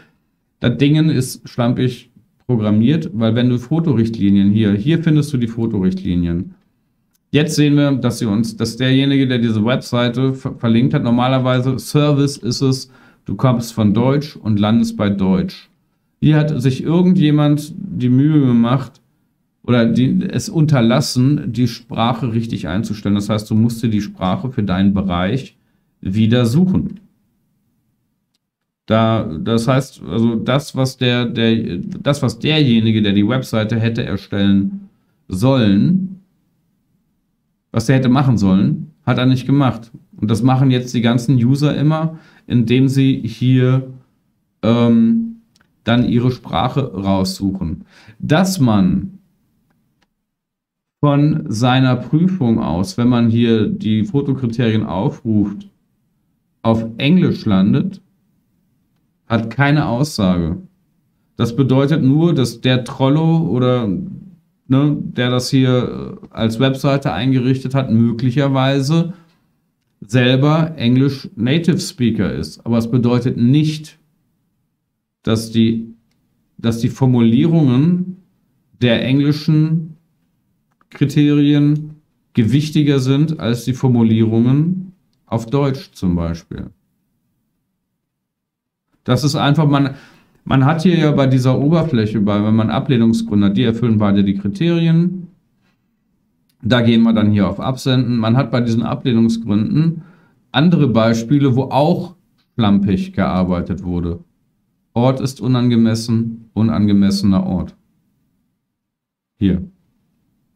Das Ding ist schlampig programmiert, weil wenn du Fotorichtlinien hier, hier findest du die Fotorichtlinien. Jetzt sehen wir, dass sie uns, dass derjenige, der diese Webseite ver verlinkt hat, normalerweise Service ist es, du kommst von Deutsch und landest bei Deutsch. Hier hat sich irgendjemand die Mühe gemacht, oder die, es unterlassen, die Sprache richtig einzustellen. Das heißt, du musst dir die Sprache für deinen Bereich wieder suchen. Da, das heißt, also das, was der, der, das, was derjenige, der die Webseite hätte erstellen sollen, was der hätte machen sollen, hat er nicht gemacht. Und das machen jetzt die ganzen User immer, indem sie hier ähm, dann ihre Sprache raussuchen. Dass man von seiner Prüfung aus, wenn man hier die Fotokriterien aufruft, auf Englisch landet, hat keine Aussage. Das bedeutet nur, dass der Trollo oder ne, der das hier als Webseite eingerichtet hat, möglicherweise selber Englisch Native Speaker ist. Aber es bedeutet nicht, dass die, dass die Formulierungen der englischen Kriterien gewichtiger sind als die Formulierungen auf Deutsch zum Beispiel. Das ist einfach, man, man hat hier ja bei dieser Oberfläche, bei, wenn man Ablehnungsgründe hat, die erfüllen beide die Kriterien. Da gehen wir dann hier auf Absenden. Man hat bei diesen Ablehnungsgründen andere Beispiele, wo auch schlampig gearbeitet wurde. Ort ist unangemessen, unangemessener Ort. Hier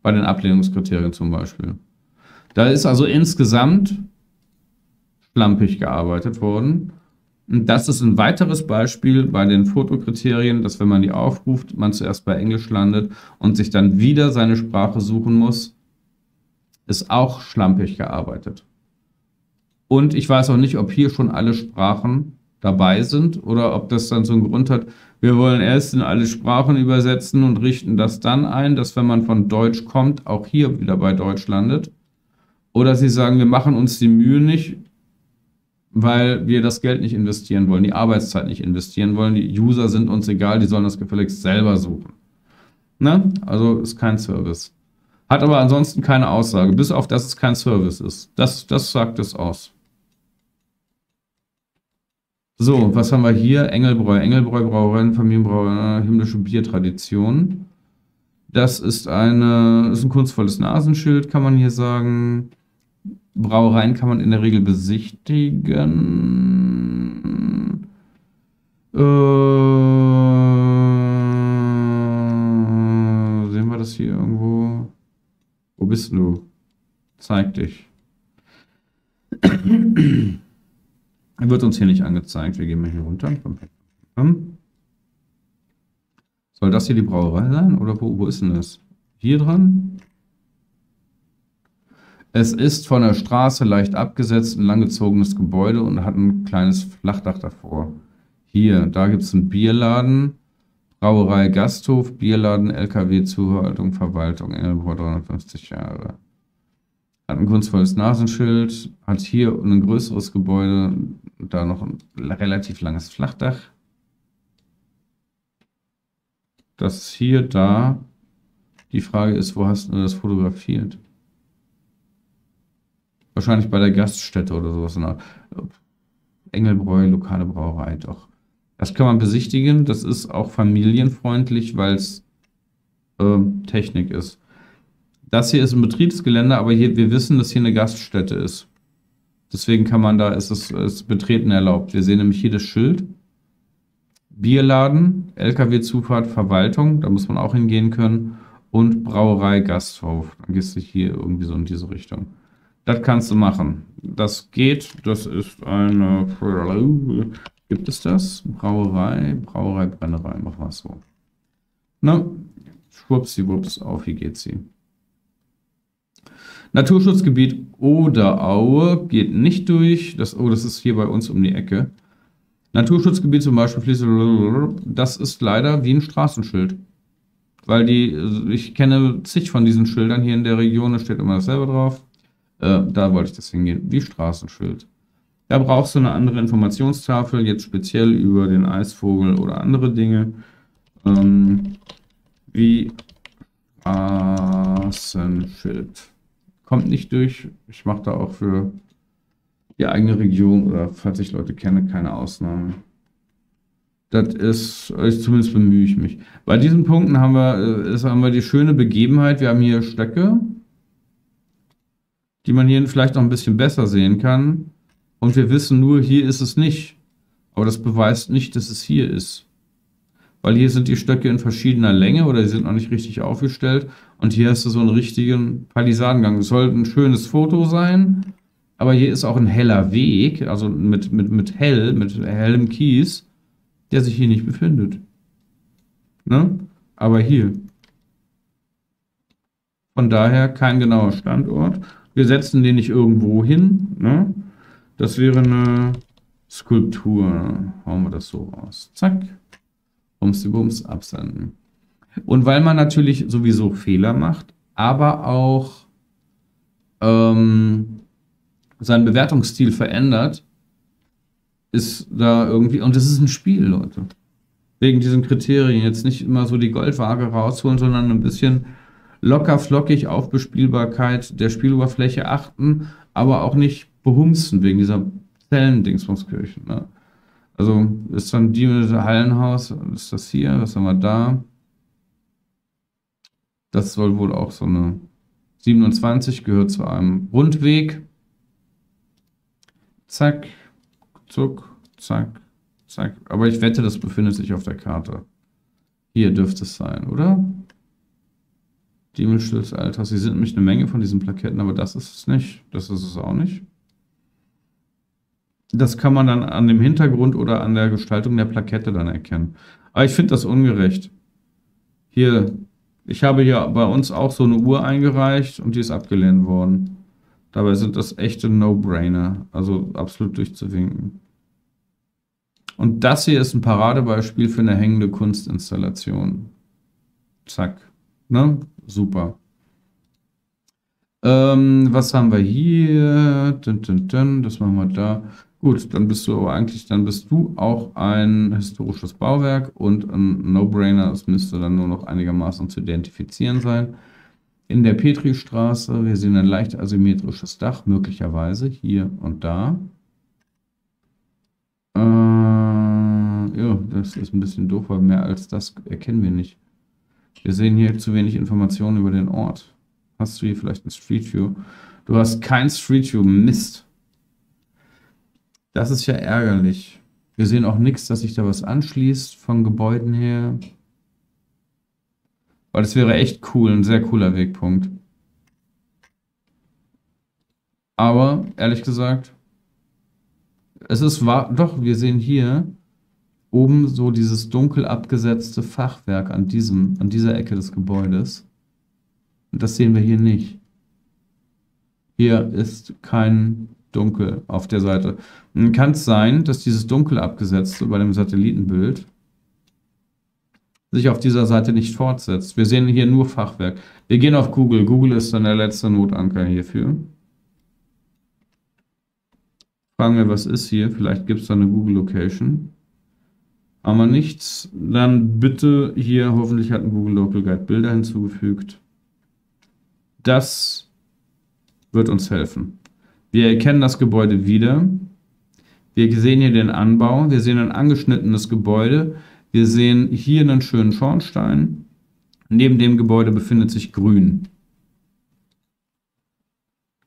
bei den Ablehnungskriterien zum Beispiel. Da ist also insgesamt schlampig gearbeitet worden. Und das ist ein weiteres Beispiel bei den Fotokriterien, dass wenn man die aufruft, man zuerst bei Englisch landet und sich dann wieder seine Sprache suchen muss, ist auch schlampig gearbeitet. Und ich weiß auch nicht, ob hier schon alle Sprachen dabei sind oder ob das dann so einen Grund hat, wir wollen erst in alle Sprachen übersetzen und richten das dann ein, dass wenn man von Deutsch kommt, auch hier wieder bei Deutsch landet. Oder sie sagen, wir machen uns die Mühe nicht, weil wir das Geld nicht investieren wollen, die Arbeitszeit nicht investieren wollen. Die User sind uns egal, die sollen das gefälligst selber suchen. Ne? Also ist kein Service. Hat aber ansonsten keine Aussage, bis auf dass es kein Service ist. Das, das sagt es aus. So, was haben wir hier? Engelbräu, Engelbräu, Brauereien, Familienbrauerei, himmlische Biertradition. Das ist eine, ist ein kunstvolles Nasenschild, kann man hier sagen. Brauereien kann man in der Regel besichtigen. Äh, sehen wir das hier irgendwo? Wo bist du? Zeig dich. Wird uns hier nicht angezeigt. Wir gehen mal hier runter. Soll das hier die Brauerei sein? Oder wo, wo ist denn das? Hier dran? Es ist von der Straße leicht abgesetzt, ein langgezogenes Gebäude und hat ein kleines Flachdach davor. Hier, da gibt es einen Bierladen, Brauerei Gasthof, Bierladen, LKW-Zuhaltung, Verwaltung, Engelbräu 350 Jahre hat ein kunstvolles Nasenschild, hat hier ein größeres Gebäude, da noch ein relativ langes Flachdach. Das hier, da. Die Frage ist, wo hast du das fotografiert? Wahrscheinlich bei der Gaststätte oder sowas. Engelbräu, lokale Brauerei, doch. Das kann man besichtigen. Das ist auch familienfreundlich, weil es äh, Technik ist. Das hier ist ein Betriebsgelände, aber hier, wir wissen, dass hier eine Gaststätte ist. Deswegen kann man da, ist es ist Betreten erlaubt. Wir sehen nämlich hier das Schild. Bierladen, LKW-Zufahrt, Verwaltung, da muss man auch hingehen können. Und Brauerei, Gasthof. Dann gehst du hier irgendwie so in diese Richtung. Das kannst du machen. Das geht. Das ist eine. Gibt es das? Brauerei, Brauerei, Brennerei. Machen wir es so. Na, schwuppsiwupps, auf, hier geht sie. Naturschutzgebiet Oderaue geht nicht durch. Das, oh, das ist hier bei uns um die Ecke. Naturschutzgebiet zum Beispiel fließt. Das ist leider wie ein Straßenschild. Weil die, ich kenne zig von diesen Schildern hier in der Region, da steht immer dasselbe drauf. Äh, da wollte ich das hingehen, wie Straßenschild. Da brauchst du eine andere Informationstafel, jetzt speziell über den Eisvogel oder andere Dinge. Ähm, wie Straßenschild. Kommt nicht durch. Ich mache da auch für die eigene Region oder falls ich Leute kenne, keine Ausnahme. Das ist, ich, zumindest bemühe ich mich. Bei diesen Punkten haben wir, äh, ist, haben wir die schöne Begebenheit. Wir haben hier Stöcke, die man hier vielleicht noch ein bisschen besser sehen kann. Und wir wissen nur, hier ist es nicht. Aber das beweist nicht, dass es hier ist. Weil hier sind die Stöcke in verschiedener Länge oder die sind noch nicht richtig aufgestellt. Und hier hast du so einen richtigen Palisadengang. Es soll ein schönes Foto sein, aber hier ist auch ein heller Weg, also mit, mit, mit hell, mit hellem Kies, der sich hier nicht befindet. Ne? Aber hier. Von daher kein genauer Standort. Wir setzen den nicht irgendwo hin. Ne? Das wäre eine Skulptur. Hauen wir das so raus. Zack. Bums Bums absenden. Und weil man natürlich sowieso Fehler macht, aber auch ähm, seinen Bewertungsstil verändert, ist da irgendwie, und das ist ein Spiel, Leute. Wegen diesen Kriterien jetzt nicht immer so die Goldwaage rausholen, sondern ein bisschen locker flockig auf Bespielbarkeit der Spieloberfläche achten, aber auch nicht behumsten wegen dieser Zellendingsbumskirchen. Ne? Also ist dann die mit dem Hallenhaus, ist das hier, was haben wir da? Das soll wohl auch so eine 27 gehört zu einem Rundweg. Zack, zuck, zack, zack. Aber ich wette, das befindet sich auf der Karte. Hier dürfte es sein, oder? Diemelschild Alter. Sie sind nämlich eine Menge von diesen Plaketten, aber das ist es nicht. Das ist es auch nicht. Das kann man dann an dem Hintergrund oder an der Gestaltung der Plakette dann erkennen. Aber ich finde das ungerecht. Hier, ich habe hier bei uns auch so eine Uhr eingereicht und die ist abgelehnt worden. Dabei sind das echte No-Brainer, also absolut durchzuwinken. Und das hier ist ein Paradebeispiel für eine hängende Kunstinstallation. Zack. Ne? Super. Ähm, was haben wir hier? Dun, dun, dun, das machen wir da. Gut, dann bist du aber eigentlich, dann bist du auch ein historisches Bauwerk und ein No-Brainer. Es müsste dann nur noch einigermaßen zu identifizieren sein in der Petristraße. Wir sehen ein leicht asymmetrisches Dach, möglicherweise hier und da. Äh, ja, das ist ein bisschen doof, weil mehr als das erkennen wir nicht. Wir sehen hier zu wenig Informationen über den Ort. Hast du hier vielleicht ein Street View? Du hast kein Street View. Mist. Das ist ja ärgerlich. Wir sehen auch nichts, dass sich da was anschließt von Gebäuden her. Weil das wäre echt cool, ein sehr cooler Wegpunkt. Aber, ehrlich gesagt, es ist wahr, doch, wir sehen hier oben so dieses dunkel abgesetzte Fachwerk an diesem, an dieser Ecke des Gebäudes. Und das sehen wir hier nicht. Hier ist kein Dunkel auf der Seite. Kann es sein, dass dieses dunkel abgesetzte bei dem Satellitenbild sich auf dieser Seite nicht fortsetzt. Wir sehen hier nur Fachwerk. Wir gehen auf Google. Google ist dann der letzte Notanker hierfür. Fragen wir, was ist hier? Vielleicht gibt es da eine Google Location. Haben wir nichts? Dann bitte hier, hoffentlich hat ein Google Local Guide Bilder hinzugefügt. Das wird uns helfen. Wir erkennen das Gebäude wieder. Wir sehen hier den Anbau. Wir sehen ein angeschnittenes Gebäude. Wir sehen hier einen schönen Schornstein. Neben dem Gebäude befindet sich Grün.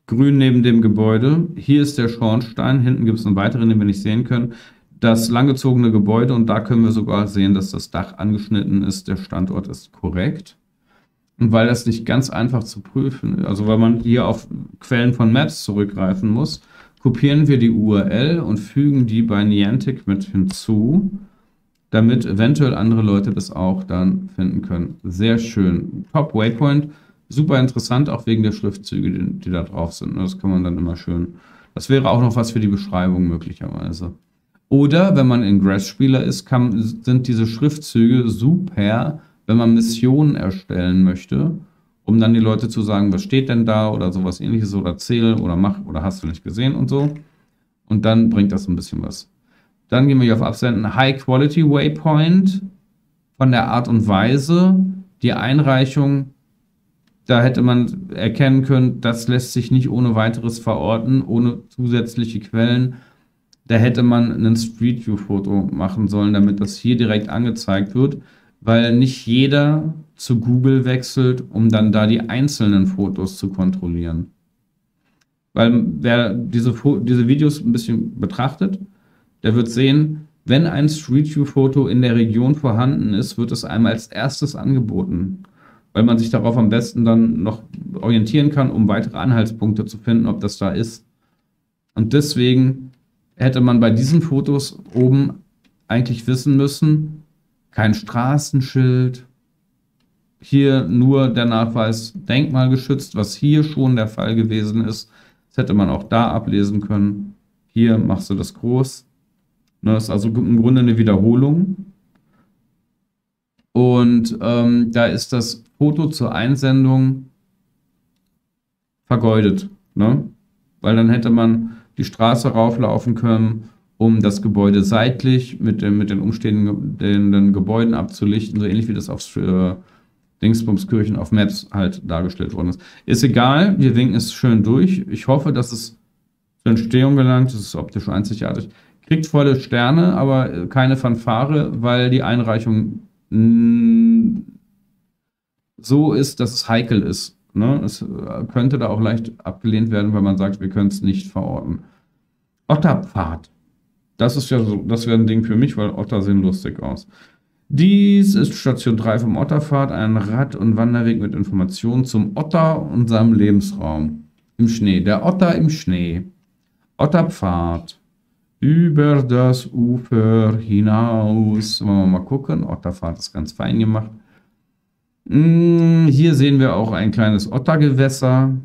Grün neben dem Gebäude. Hier ist der Schornstein. Hinten gibt es einen weiteren, den wir nicht sehen können. Das langgezogene Gebäude und da können wir sogar sehen, dass das Dach angeschnitten ist. Der Standort ist korrekt. Und weil das nicht ganz einfach zu prüfen, also weil man hier auf Quellen von Maps zurückgreifen muss, kopieren wir die URL und fügen die bei Niantic mit hinzu, damit eventuell andere Leute das auch dann finden können. Sehr schön. Top Waypoint, super interessant, auch wegen der Schriftzüge, die, die da drauf sind. Das kann man dann immer schön. Das wäre auch noch was für die Beschreibung möglicherweise. Oder wenn man Ingress-Spieler ist, kann, sind diese Schriftzüge super, wenn man Missionen erstellen möchte, um dann die Leute zu sagen, was steht denn da oder sowas ähnliches oder zähl oder mach oder hast du nicht gesehen und so. Und dann bringt das ein bisschen was. Dann gehen wir hier auf Absenden. High Quality Waypoint von der Art und Weise, die Einreichung, da hätte man erkennen können, das lässt sich nicht ohne weiteres verorten, ohne zusätzliche Quellen. Da hätte man ein Street View Foto machen sollen, damit das hier direkt angezeigt wird, weil nicht jeder zu Google wechselt, um dann da die einzelnen Fotos zu kontrollieren. Weil wer diese, diese Videos ein bisschen betrachtet, der wird sehen, wenn ein Street View Foto in der Region vorhanden ist, wird es einem als erstes angeboten, weil man sich darauf am besten dann noch orientieren kann, um weitere Anhaltspunkte zu finden, ob das da ist. Und deswegen hätte man bei diesen Fotos oben eigentlich wissen müssen, kein Straßenschild, hier nur der Nachweis denkmalgeschützt, was hier schon der Fall gewesen ist. Das hätte man auch da ablesen können. Hier machst du das groß. Ne, ist also im Grunde eine Wiederholung. Und ähm, da ist das Foto zur Einsendung vergeudet. Ne? Weil dann hätte man die Straße rauflaufen können, um das Gebäude seitlich mit, mit den umstehenden Gebäuden abzulichten, so ähnlich wie das auf äh, Dingsbumskirchen auf Maps halt dargestellt worden ist. Ist egal, wir winken es schön durch. Ich hoffe, dass es zur Entstehung gelangt. Das ist optisch einzigartig kriegt volle Sterne, aber keine Fanfare, weil die Einreichung so ist, dass es heikel ist. Ne? Es könnte da auch leicht abgelehnt werden, weil man sagt, wir können es nicht verorten. Otterpfad. Das ist ja so, das wäre ein Ding für mich, weil Otter sehen lustig aus. Dies ist Station 3 vom Otterpfad, ein Rad- und Wanderweg mit Informationen zum Otter und seinem Lebensraum. Im Schnee. Der Otter im Schnee. Otterpfad über das Ufer hinaus. Wollen wir mal gucken. Otterfahrt ist ganz fein gemacht. Hm, hier sehen wir auch ein kleines Ottergewässer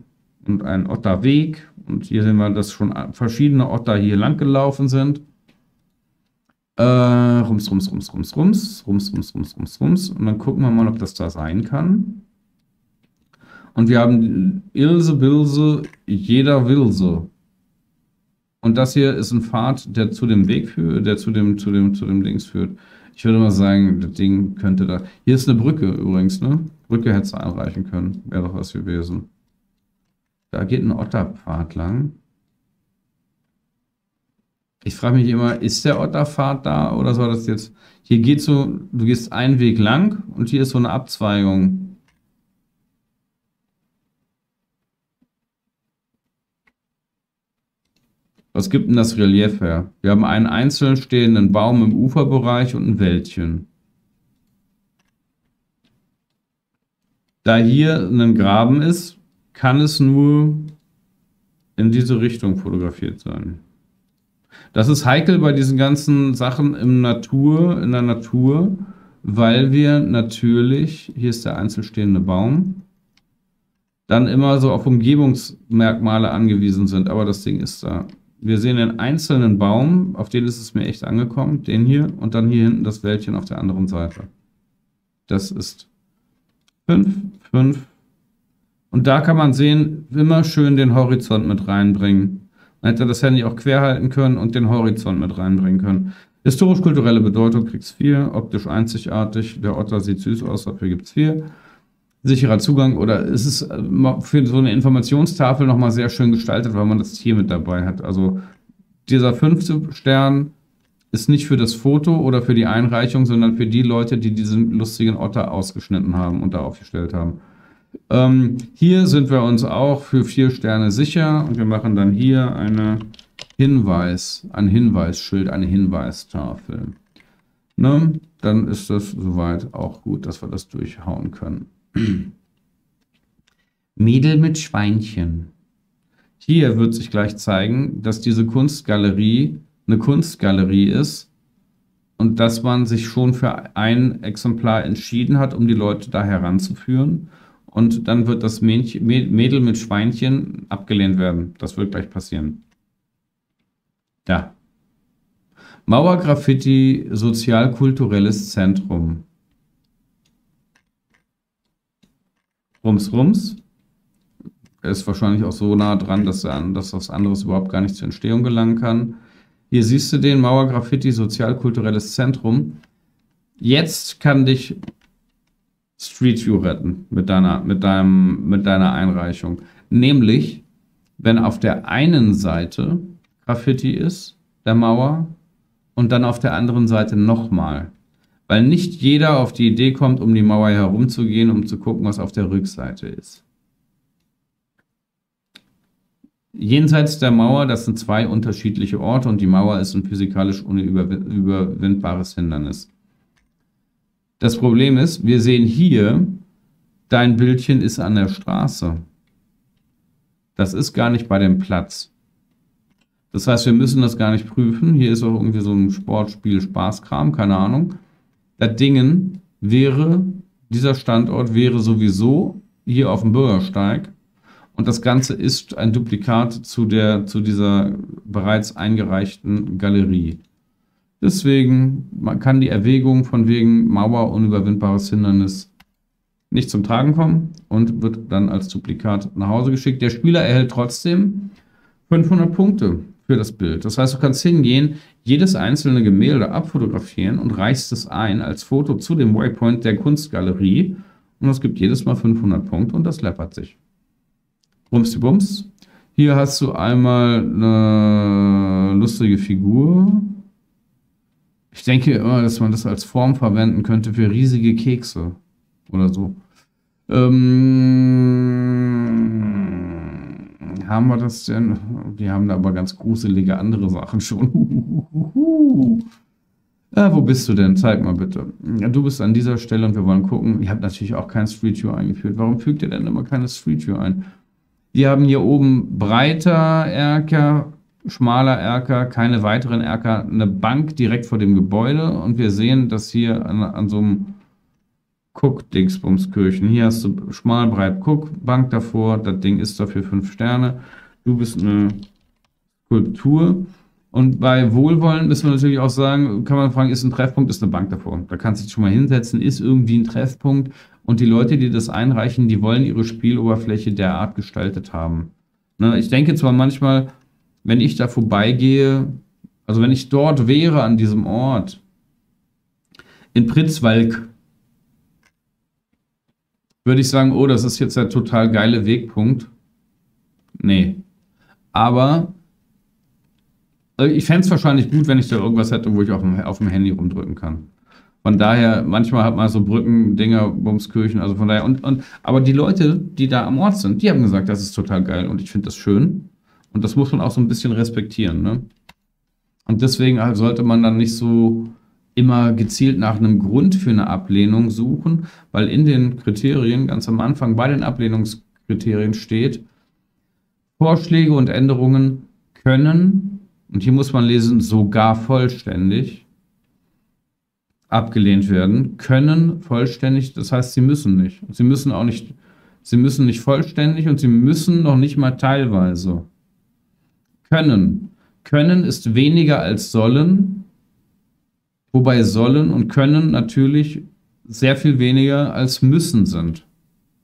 und einen Otterweg. Und hier sehen wir, dass schon verschiedene Otter hier lang gelaufen sind. Äh, rums, rums, rums, rums, rums, rums, rums, rums, rums, rums. Und dann gucken wir mal, ob das da sein kann. Und wir haben Ilse, Bilse, jeder Wilse. Und das hier ist ein Pfad, der zu dem Weg führt, der zu dem, zu dem, zu dem Dings führt. Ich würde mal sagen, das Ding könnte da. Hier ist eine Brücke übrigens, ne? Brücke hätte es einreichen können. Wäre doch was gewesen. Da geht ein Otterpfad lang. Ich frage mich immer, ist der Otterpfad da oder soll das jetzt. Hier geht so, du gehst einen Weg lang und hier ist so eine Abzweigung. Was gibt denn das Relief her? Wir haben einen einzeln stehenden Baum im Uferbereich und ein Wäldchen. Da hier ein Graben ist, kann es nur in diese Richtung fotografiert sein. Das ist heikel bei diesen ganzen Sachen im Natur, in der Natur, weil wir natürlich, hier ist der einzelstehende Baum, dann immer so auf Umgebungsmerkmale angewiesen sind. Aber das Ding ist da wir sehen einen einzelnen Baum, auf den ist es mir echt angekommen, den hier, und dann hier hinten das Wäldchen auf der anderen Seite. Das ist 5, 5. Und da kann man sehen, immer schön den Horizont mit reinbringen. Man hätte das Handy auch quer halten können und den Horizont mit reinbringen können. Historisch-kulturelle Bedeutung kriegst 4, optisch einzigartig. Der Otter sieht süß aus, dafür gibt es 4 sicherer Zugang oder ist es äh, für so eine Informationstafel nochmal sehr schön gestaltet, weil man das Tier mit dabei hat. Also dieser fünfte Stern ist nicht für das Foto oder für die Einreichung, sondern für die Leute, die diesen lustigen Otter ausgeschnitten haben und da aufgestellt haben. Ähm, hier sind wir uns auch für vier Sterne sicher und wir machen dann hier eine Hinweis, ein Hinweisschild, eine Hinweistafel. Ne? Dann ist das soweit auch gut, dass wir das durchhauen können. Mädel mit Schweinchen. Hier wird sich gleich zeigen, dass diese Kunstgalerie eine Kunstgalerie ist und dass man sich schon für ein Exemplar entschieden hat, um die Leute da heranzuführen. Und dann wird das Mädel mit Schweinchen abgelehnt werden. Das wird gleich passieren. Ja. Mauergraffiti, sozialkulturelles Zentrum. Rums, rums. Ist wahrscheinlich auch so nah dran, dass, er, dass was anderes überhaupt gar nicht zur Entstehung gelangen kann. Hier siehst du den Mauergraffiti, sozialkulturelles Zentrum. Jetzt kann dich Street View retten mit deiner, mit deinem, mit deiner Einreichung. Nämlich, wenn auf der einen Seite Graffiti ist, der Mauer, und dann auf der anderen Seite nochmal. Weil nicht jeder auf die Idee kommt, um die Mauer herumzugehen, um zu gucken, was auf der Rückseite ist. Jenseits der Mauer, das sind zwei unterschiedliche Orte und die Mauer ist ein physikalisch unüberwindbares Hindernis. Das Problem ist, wir sehen hier, dein Bildchen ist an der Straße. Das ist gar nicht bei dem Platz. Das heißt, wir müssen das gar nicht prüfen. Hier ist auch irgendwie so ein Sportspiel, Spaßkram, keine Ahnung. Das Dingen wäre, dieser Standort wäre sowieso hier auf dem Bürgersteig und das Ganze ist ein Duplikat zu, der, zu dieser bereits eingereichten Galerie. Deswegen man kann die Erwägung von wegen Mauer unüberwindbares Hindernis nicht zum Tragen kommen und wird dann als Duplikat nach Hause geschickt. Der Spieler erhält trotzdem 500 Punkte für das Bild. Das heißt, du kannst hingehen, jedes einzelne Gemälde abfotografieren und reichst es ein als Foto zu dem Waypoint der Kunstgalerie und das gibt jedes Mal 500 Punkte und das läppert sich. Bums Bums. Hier hast du einmal eine lustige Figur. Ich denke immer, dass man das als Form verwenden könnte für riesige Kekse oder so. Ähm, haben wir das denn? Die haben da aber ganz gruselige andere Sachen schon. Ja, wo bist du denn? Zeig mal bitte. Ja, du bist an dieser Stelle und wir wollen gucken. Ihr habt natürlich auch kein Street View eingeführt. Warum fügt ihr denn immer keine Street View ein? Wir haben hier oben breiter Erker, schmaler Erker, keine weiteren Erker, eine Bank direkt vor dem Gebäude und wir sehen, dass hier an, an so einem Cook-Dingsbumskirchen, hier hast du schmal, breit Cook, Bank davor, das Ding ist dafür fünf Sterne. Du bist eine Skulptur. Und bei Wohlwollen müssen wir natürlich auch sagen, kann man fragen, ist ein Treffpunkt, ist eine Bank davor. Da kannst du dich schon mal hinsetzen, ist irgendwie ein Treffpunkt. Und die Leute, die das einreichen, die wollen ihre Spieloberfläche derart gestaltet haben. Ne, ich denke zwar manchmal, wenn ich da vorbeigehe, also wenn ich dort wäre an diesem Ort, in Pritzwalk, würde ich sagen, oh, das ist jetzt der total geile Wegpunkt. Nee. Aber also ich fände es wahrscheinlich gut, wenn ich da irgendwas hätte, wo ich auf dem, auf dem Handy rumdrücken kann. Von daher, manchmal hat man so Brücken, Dinger, Bumskirchen, also von daher. Und, und, aber die Leute, die da am Ort sind, die haben gesagt, das ist total geil und ich finde das schön. Und das muss man auch so ein bisschen respektieren. Ne? Und deswegen halt sollte man dann nicht so immer gezielt nach einem Grund für eine Ablehnung suchen, weil in den Kriterien ganz am Anfang bei den Ablehnungskriterien steht, Vorschläge und Änderungen können und hier muss man lesen, sogar vollständig abgelehnt werden, können vollständig, das heißt, sie müssen nicht. Sie müssen auch nicht, sie müssen nicht vollständig und sie müssen noch nicht mal teilweise. Können. Können ist weniger als sollen, wobei sollen und können natürlich sehr viel weniger als müssen sind.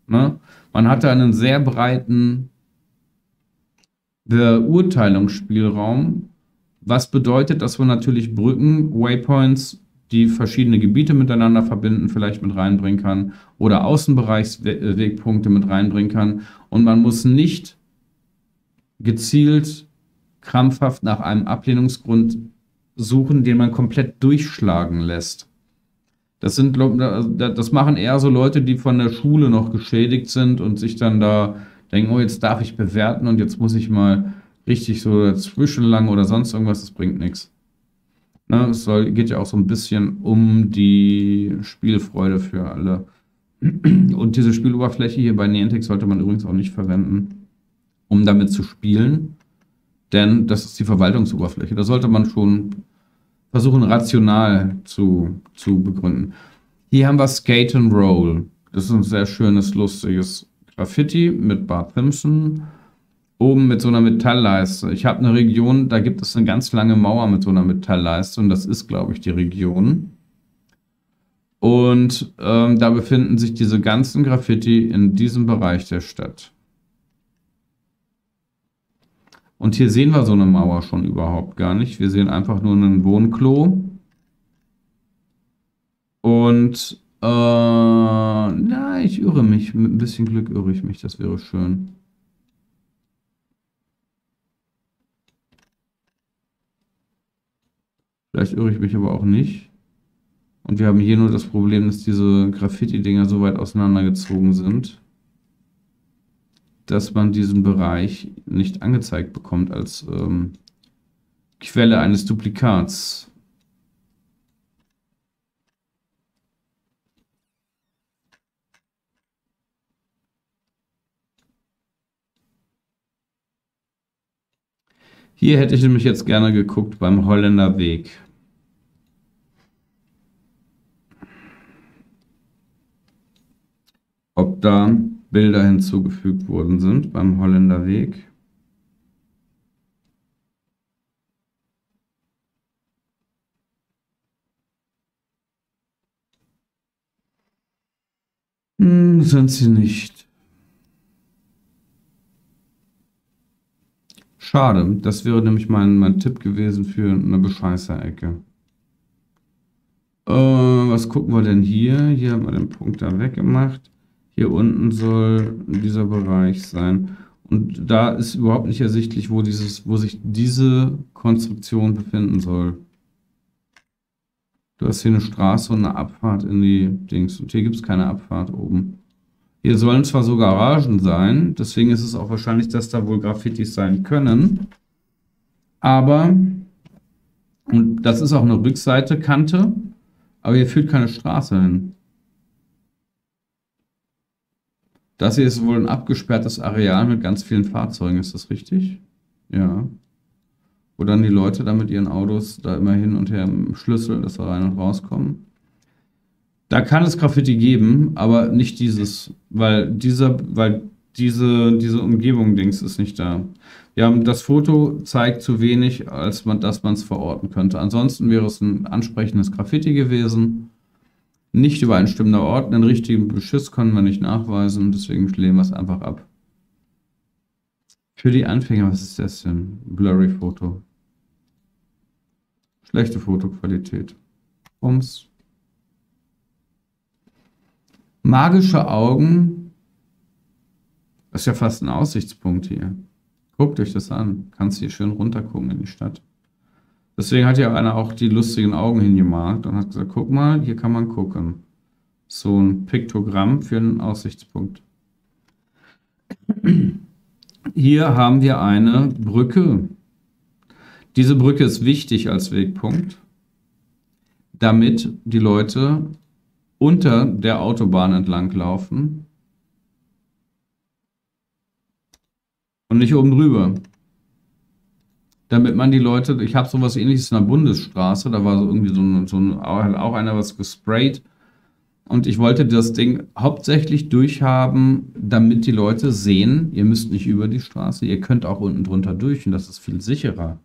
Ne? Man hatte einen sehr breiten Beurteilungsspielraum was bedeutet, dass wir natürlich Brücken, Waypoints, die verschiedene Gebiete miteinander verbinden, vielleicht mit reinbringen kann oder Außenbereichswegpunkte mit reinbringen kann. Und man muss nicht gezielt krampfhaft nach einem Ablehnungsgrund suchen, den man komplett durchschlagen lässt. Das sind, das machen eher so Leute, die von der Schule noch geschädigt sind und sich dann da denken, oh, jetzt darf ich bewerten und jetzt muss ich mal richtig so dazwischen lang oder sonst irgendwas, das bringt nichts. Ne, es soll, geht ja auch so ein bisschen um die Spielfreude für alle. Und diese Spieloberfläche hier bei Niantic sollte man übrigens auch nicht verwenden, um damit zu spielen, denn das ist die Verwaltungsoberfläche. Da sollte man schon versuchen, rational zu, zu begründen. Hier haben wir Skate and Roll. Das ist ein sehr schönes, lustiges Graffiti mit Bart Simpson. Oben mit so einer Metallleiste. Ich habe eine Region, da gibt es eine ganz lange Mauer mit so einer Metallleiste und das ist, glaube ich, die Region. Und ähm, da befinden sich diese ganzen Graffiti in diesem Bereich der Stadt. Und hier sehen wir so eine Mauer schon überhaupt gar nicht. Wir sehen einfach nur einen Wohnklo. Und, äh, na, ich irre mich. Mit ein bisschen Glück irre ich mich. Das wäre schön. Vielleicht irre ich mich aber auch nicht. Und wir haben hier nur das Problem, dass diese Graffiti-Dinger so weit auseinandergezogen sind, dass man diesen Bereich nicht angezeigt bekommt als ähm, Quelle eines Duplikats. Hier hätte ich nämlich jetzt gerne geguckt beim Holländer Weg. Ob da Bilder hinzugefügt worden sind beim Holländer Weg. Hm, sind sie nicht. Schade, das wäre nämlich mein, mein Tipp gewesen für eine Bescheißerecke. Äh, was gucken wir denn hier? Hier haben wir den Punkt da weggemacht. Hier unten soll dieser Bereich sein. Und da ist überhaupt nicht ersichtlich, wo, dieses, wo sich diese Konstruktion befinden soll. Du hast hier eine Straße und eine Abfahrt in die Dings. Und hier gibt es keine Abfahrt oben. Hier sollen zwar so Garagen sein, deswegen ist es auch wahrscheinlich, dass da wohl Graffitis sein können. Aber, und das ist auch eine Rückseite Kante, aber hier führt keine Straße hin. Das hier ist wohl ein abgesperrtes Areal mit ganz vielen Fahrzeugen, ist das richtig? Ja. Wo dann die Leute da mit ihren Autos da immer hin und her im Schlüssel, dass sie rein und rauskommen. Da kann es Graffiti geben, aber nicht dieses, weil dieser, weil diese, diese Umgebung-Dings ist nicht da. Wir haben das Foto zeigt zu wenig, als man, dass man es verorten könnte. Ansonsten wäre es ein ansprechendes Graffiti gewesen. Nicht übereinstimmender Ort, einen richtigen Beschiss können wir nicht nachweisen, deswegen lehnen wir es einfach ab. Für die Anfänger, was ist das denn? Blurry Foto. Schlechte Fotoqualität. Ums. Magische Augen. Das ist ja fast ein Aussichtspunkt hier. Guckt euch das an. Kannst hier schön runtergucken in die Stadt. Deswegen hat ja einer auch die lustigen Augen hingemalt und hat gesagt, guck mal, hier kann man gucken. So ein Piktogramm für einen Aussichtspunkt. Hier haben wir eine Brücke. Diese Brücke ist wichtig als Wegpunkt, damit die Leute unter der Autobahn entlang laufen und nicht oben drüber. Damit man die Leute, ich habe sowas ähnliches in der Bundesstraße, da war so irgendwie so, ein, so ein, auch einer was gesprayt und ich wollte das Ding hauptsächlich durchhaben, damit die Leute sehen, ihr müsst nicht über die Straße, ihr könnt auch unten drunter durch und das ist viel sicherer.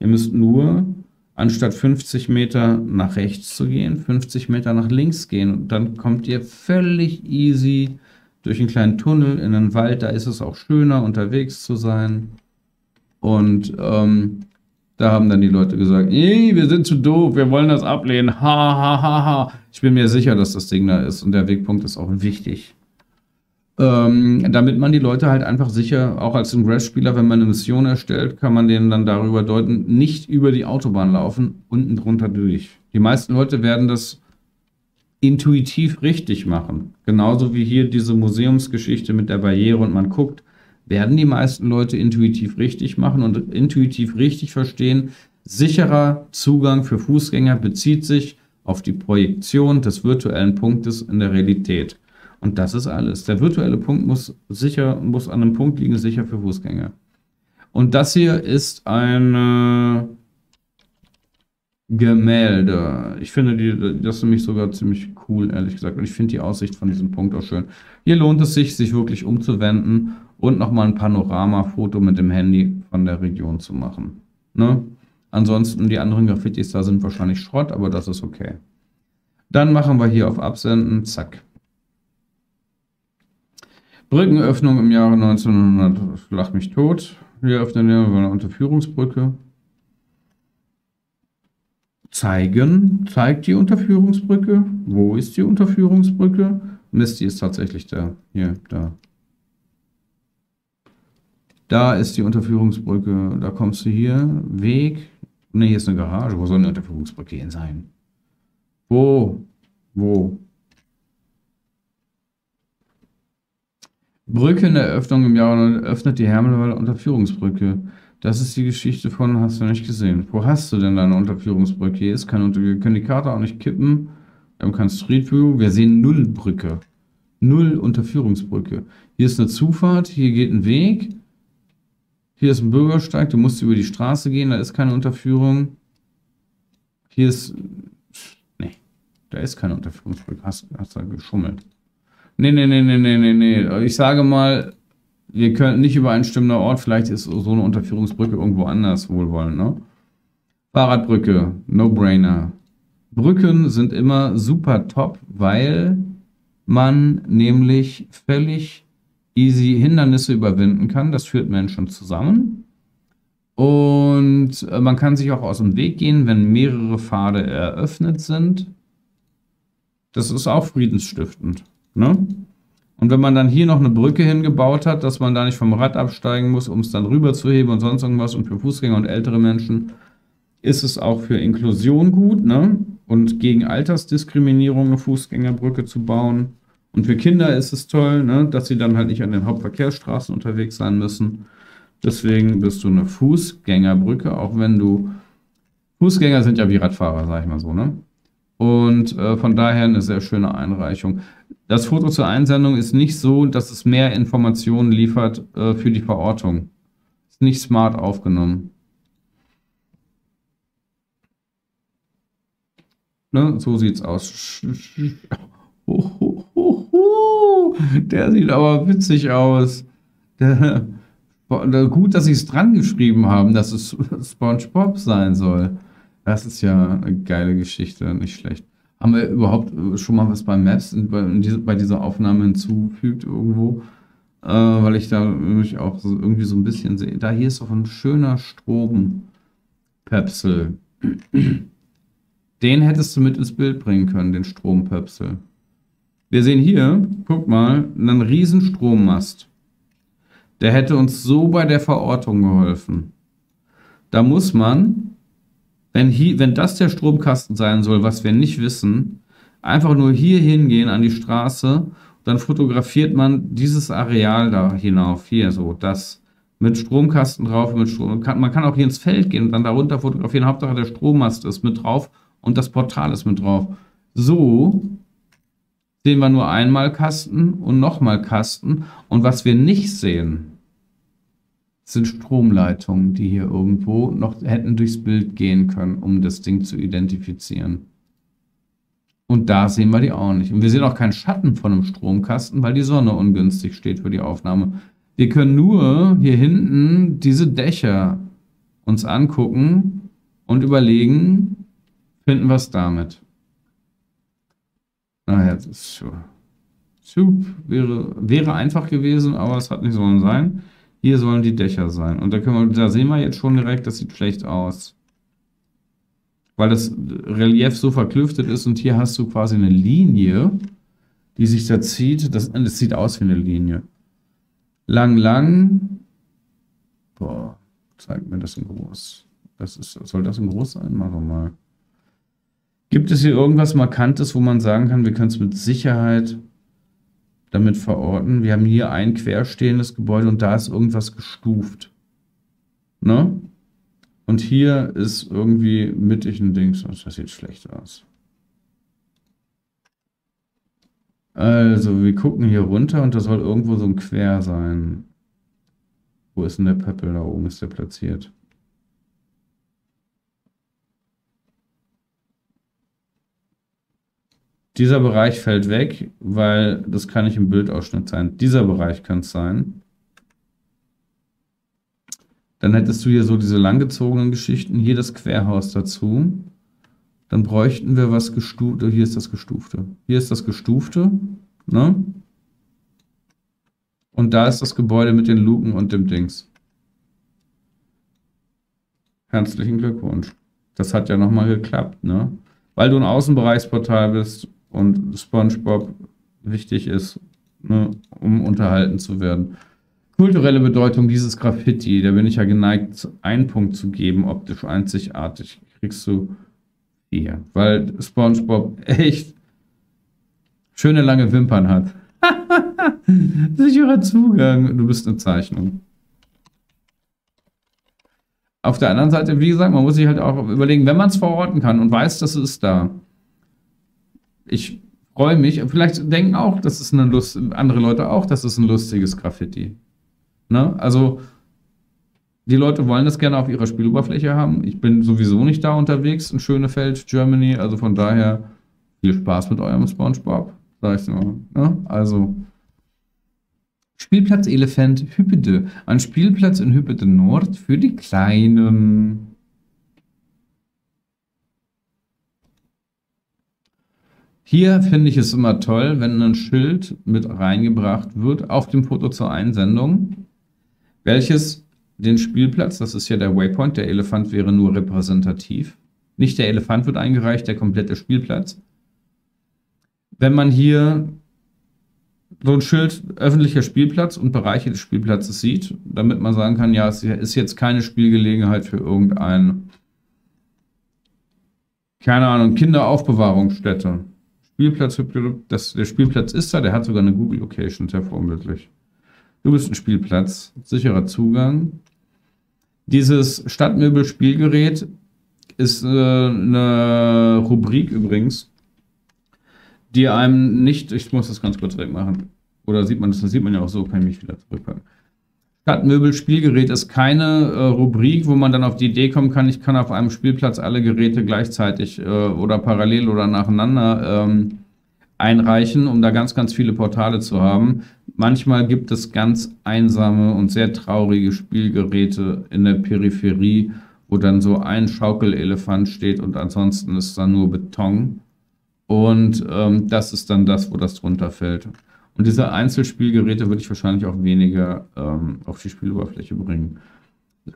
Ihr müsst nur anstatt 50 Meter nach rechts zu gehen, 50 Meter nach links gehen. Und dann kommt ihr völlig easy durch einen kleinen Tunnel in den Wald. Da ist es auch schöner, unterwegs zu sein. Und ähm, da haben dann die Leute gesagt, wir sind zu doof, wir wollen das ablehnen. Ha, ha, ha, ha. Ich bin mir sicher, dass das Ding da ist und der Wegpunkt ist auch wichtig ähm, damit man die Leute halt einfach sicher, auch als Ingress-Spieler, wenn man eine Mission erstellt, kann man denen dann darüber deuten, nicht über die Autobahn laufen, unten drunter durch. Die meisten Leute werden das intuitiv richtig machen. Genauso wie hier diese Museumsgeschichte mit der Barriere und man guckt, werden die meisten Leute intuitiv richtig machen und intuitiv richtig verstehen. Sicherer Zugang für Fußgänger bezieht sich auf die Projektion des virtuellen Punktes in der Realität. Und das ist alles. Der virtuelle Punkt muss sicher, muss an einem Punkt liegen, sicher für Fußgänger. Und das hier ist ein Gemälde. Ich finde die, das nämlich sogar ziemlich cool, ehrlich gesagt. Und ich finde die Aussicht von diesem Punkt auch schön. Hier lohnt es sich, sich wirklich umzuwenden und nochmal ein Panoramafoto mit dem Handy von der Region zu machen. Ne? Ansonsten, die anderen Graffitis da sind wahrscheinlich Schrott, aber das ist okay. Dann machen wir hier auf Absenden, zack. Brückenöffnung im Jahre 1900, lach mich tot. Wir öffnen eine Unterführungsbrücke. Zeigen, zeigt die Unterführungsbrücke. Wo ist die Unterführungsbrücke? Mist, die ist tatsächlich da. Hier, da. Da ist die Unterführungsbrücke. Da kommst du hier. Weg. Ne, hier ist eine Garage. Wo soll eine Unterführungsbrücke hin sein? Wo? Wo? Brückeneröffnung im Jahr öffnet die Hermelweiler Unterführungsbrücke. Das ist die Geschichte von, hast du nicht gesehen. Wo hast du denn deine Unterführungsbrücke? Hier ist keine Unterführungsbrücke. Wir können die Karte auch nicht kippen. Wir haben kein Street View. Wir sehen null Brücke. Null Unterführungsbrücke. Hier ist eine Zufahrt. Hier geht ein Weg. Hier ist ein Bürgersteig. Du musst über die Straße gehen. Da ist keine Unterführung. Hier ist... Nee, da ist keine Unterführungsbrücke. Hast, hast du geschummelt. Nee, nee, nee, nee, nee, nee, nee. Ich sage mal, wir können nicht übereinstimmender Ort, vielleicht ist so eine Unterführungsbrücke irgendwo anders wohlwollend, ne? Fahrradbrücke, No-Brainer. Brücken sind immer super top, weil man nämlich völlig easy Hindernisse überwinden kann. Das führt Menschen zusammen. Und äh, man kann sich auch aus dem Weg gehen, wenn mehrere Pfade eröffnet sind. Das ist auch friedensstiftend. Ne? Und wenn man dann hier noch eine Brücke hingebaut hat, dass man da nicht vom Rad absteigen muss, um es dann rüber zu heben und sonst irgendwas und für Fußgänger und ältere Menschen, ist es auch für Inklusion gut ne? und gegen Altersdiskriminierung eine Fußgängerbrücke zu bauen. Und für Kinder ist es toll, ne? dass sie dann halt nicht an den Hauptverkehrsstraßen unterwegs sein müssen. Deswegen bist du eine Fußgängerbrücke, auch wenn du Fußgänger sind ja wie Radfahrer, sag ich mal so, ne? Und äh, von daher eine sehr schöne Einreichung. Das Foto zur Einsendung ist nicht so, dass es mehr Informationen liefert äh, für die Verortung. Ist nicht smart aufgenommen. Ne? So sieht's aus. Der sieht aber witzig aus. Der, gut, dass sie es dran geschrieben haben, dass es SpongeBob sein soll. Das ist ja eine geile Geschichte, nicht schlecht. Haben wir überhaupt schon mal was bei Maps bei, dieser Aufnahme hinzufügt irgendwo? Äh, weil ich da mich auch so, irgendwie so ein bisschen sehe. Da hier ist doch ein schöner Strompöpsel. Den hättest du mit ins Bild bringen können, den Strompöpsel. Wir sehen hier, guck mal, einen riesen Strommast. Der hätte uns so bei der Verortung geholfen. Da muss man wenn, hier, wenn das der Stromkasten sein soll, was wir nicht wissen, einfach nur hier hingehen an die Straße, dann fotografiert man dieses Areal da hinauf, hier so, das mit Stromkasten drauf, mit Strom. Man kann auch hier ins Feld gehen und dann darunter fotografieren. Hauptsache der Strommast ist mit drauf und das Portal ist mit drauf. So sehen wir nur einmal Kasten und nochmal Kasten. Und was wir nicht sehen, sind Stromleitungen, die hier irgendwo noch hätten durchs Bild gehen können, um das Ding zu identifizieren. Und da sehen wir die auch nicht. Und wir sehen auch keinen Schatten von einem Stromkasten, weil die Sonne ungünstig steht für die Aufnahme. Wir können nur hier hinten diese Dächer uns angucken und überlegen, finden wir es damit. Naja, das ist so. Soup wäre, wäre einfach gewesen, aber es hat nicht sollen sein. Hier sollen die Dächer sein. Und da, können wir, da sehen wir jetzt schon direkt, das sieht schlecht aus. Weil das Relief so verklüftet ist und hier hast du quasi eine Linie, die sich da zieht. Das, das sieht aus wie eine Linie. Lang, lang. Boah, zeig mir das in groß. Das ist, soll das in groß sein? Machen wir mal. Gibt es hier irgendwas Markantes, wo man sagen kann, wir können es mit Sicherheit damit verorten. Wir haben hier ein querstehendes Gebäude und da ist irgendwas gestuft. Ne? Und hier ist irgendwie mittig ein Dings. Das sieht schlecht aus. Also, wir gucken hier runter und da soll irgendwo so ein Quer sein. Wo ist denn der Pöppel? Da oben ist der platziert. Dieser Bereich fällt weg, weil das kann nicht im Bildausschnitt sein. Dieser Bereich kann es sein. Dann hättest du hier so diese langgezogenen Geschichten, hier das Querhaus dazu. Dann bräuchten wir was gestufte. Hier ist das gestufte. Hier ist das gestufte. Ne? Und da ist das Gebäude mit den Luken und dem Dings. Herzlichen Glückwunsch. Das hat ja nochmal geklappt, ne? Weil du ein Außenbereichsportal bist und SpongeBob wichtig ist, ne, um unterhalten zu werden. Kulturelle Bedeutung dieses Graffiti, da bin ich ja geneigt, einen Punkt zu geben, optisch einzigartig. Kriegst du vier, weil SpongeBob echt schöne lange Wimpern hat. Sicherer Zugang, du bist eine Zeichnung. Auf der anderen Seite, wie gesagt, man muss sich halt auch überlegen, wenn man es verorten kann und weiß, dass es ist da, ich freue mich. Vielleicht denken auch, das ist eine Lust, andere Leute auch, das ist ein lustiges Graffiti. Ne? Also, die Leute wollen das gerne auf ihrer Spieloberfläche haben. Ich bin sowieso nicht da unterwegs in Schönefeld, Germany. Also von daher viel Spaß mit eurem Spongebob, sag ich mal. Ne? Also, Spielplatz Elefant Hüppede. Ein Spielplatz in Hüppede Nord für die Kleinen. Hier finde ich es immer toll, wenn ein Schild mit reingebracht wird auf dem Foto zur Einsendung, welches den Spielplatz, das ist ja der Waypoint, der Elefant wäre nur repräsentativ. Nicht der Elefant wird eingereicht, der komplette Spielplatz. Wenn man hier so ein Schild öffentlicher Spielplatz und Bereiche des Spielplatzes sieht, damit man sagen kann, ja, es ist jetzt keine Spielgelegenheit für irgendein, keine Ahnung, Kinderaufbewahrungsstätte Spielplatz, das, der Spielplatz ist da, der hat sogar eine Google Location, sehr vorbildlich. Du bist ein Spielplatz, sicherer Zugang. Dieses Stadtmöbel-Spielgerät ist äh, eine Rubrik übrigens, die einem nicht, ich muss das ganz kurz wegmachen, oder sieht man das, das sieht man ja auch so, kann ich mich wieder zurückpacken. Stadtmöbel-Spielgerät ist keine äh, Rubrik, wo man dann auf die Idee kommen kann, ich kann auf einem Spielplatz alle Geräte gleichzeitig äh, oder parallel oder nacheinander ähm, einreichen, um da ganz, ganz viele Portale zu haben. Manchmal gibt es ganz einsame und sehr traurige Spielgeräte in der Peripherie, wo dann so ein Schaukelelefant steht und ansonsten ist da nur Beton. Und ähm, das ist dann das, wo das drunter fällt. Und diese Einzelspielgeräte würde ich wahrscheinlich auch weniger ähm, auf die Spieloberfläche bringen.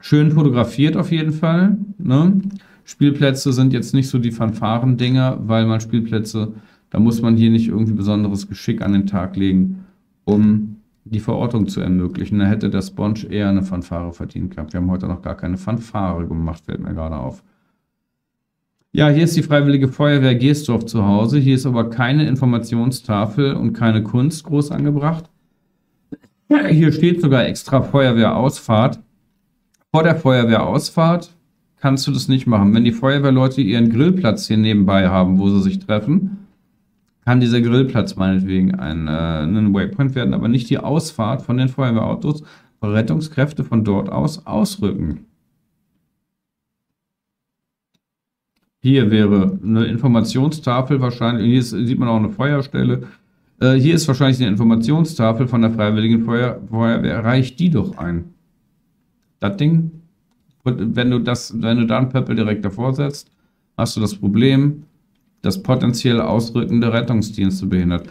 Schön fotografiert auf jeden Fall. Ne? Spielplätze sind jetzt nicht so die Fanfaren-Dinger, weil man Spielplätze, da muss man hier nicht irgendwie besonderes Geschick an den Tag legen, um die Verortung zu ermöglichen. Da hätte der Sponge eher eine Fanfare verdient gehabt. Wir haben heute noch gar keine Fanfare gemacht, fällt mir gerade auf. Ja, hier ist die Freiwillige Feuerwehr Geesdorf zu Hause. Hier ist aber keine Informationstafel und keine Kunst groß angebracht. Hier steht sogar extra Feuerwehrausfahrt. Vor der Feuerwehrausfahrt kannst du das nicht machen. Wenn die Feuerwehrleute ihren Grillplatz hier nebenbei haben, wo sie sich treffen, kann dieser Grillplatz meinetwegen ein, äh, ein Waypoint werden, aber nicht die Ausfahrt von den Feuerwehrautos, weil Rettungskräfte von dort aus ausrücken. Hier wäre eine Informationstafel wahrscheinlich, hier ist, sieht man auch eine Feuerstelle. Äh, hier ist wahrscheinlich eine Informationstafel von der Freiwilligen Feuer, Feuerwehr. Reicht die doch ein. Das Ding, wenn du, das, wenn du da einen Pöppel direkt davor setzt, hast du das Problem, dass potenziell ausrückende Rettungsdienste behindert.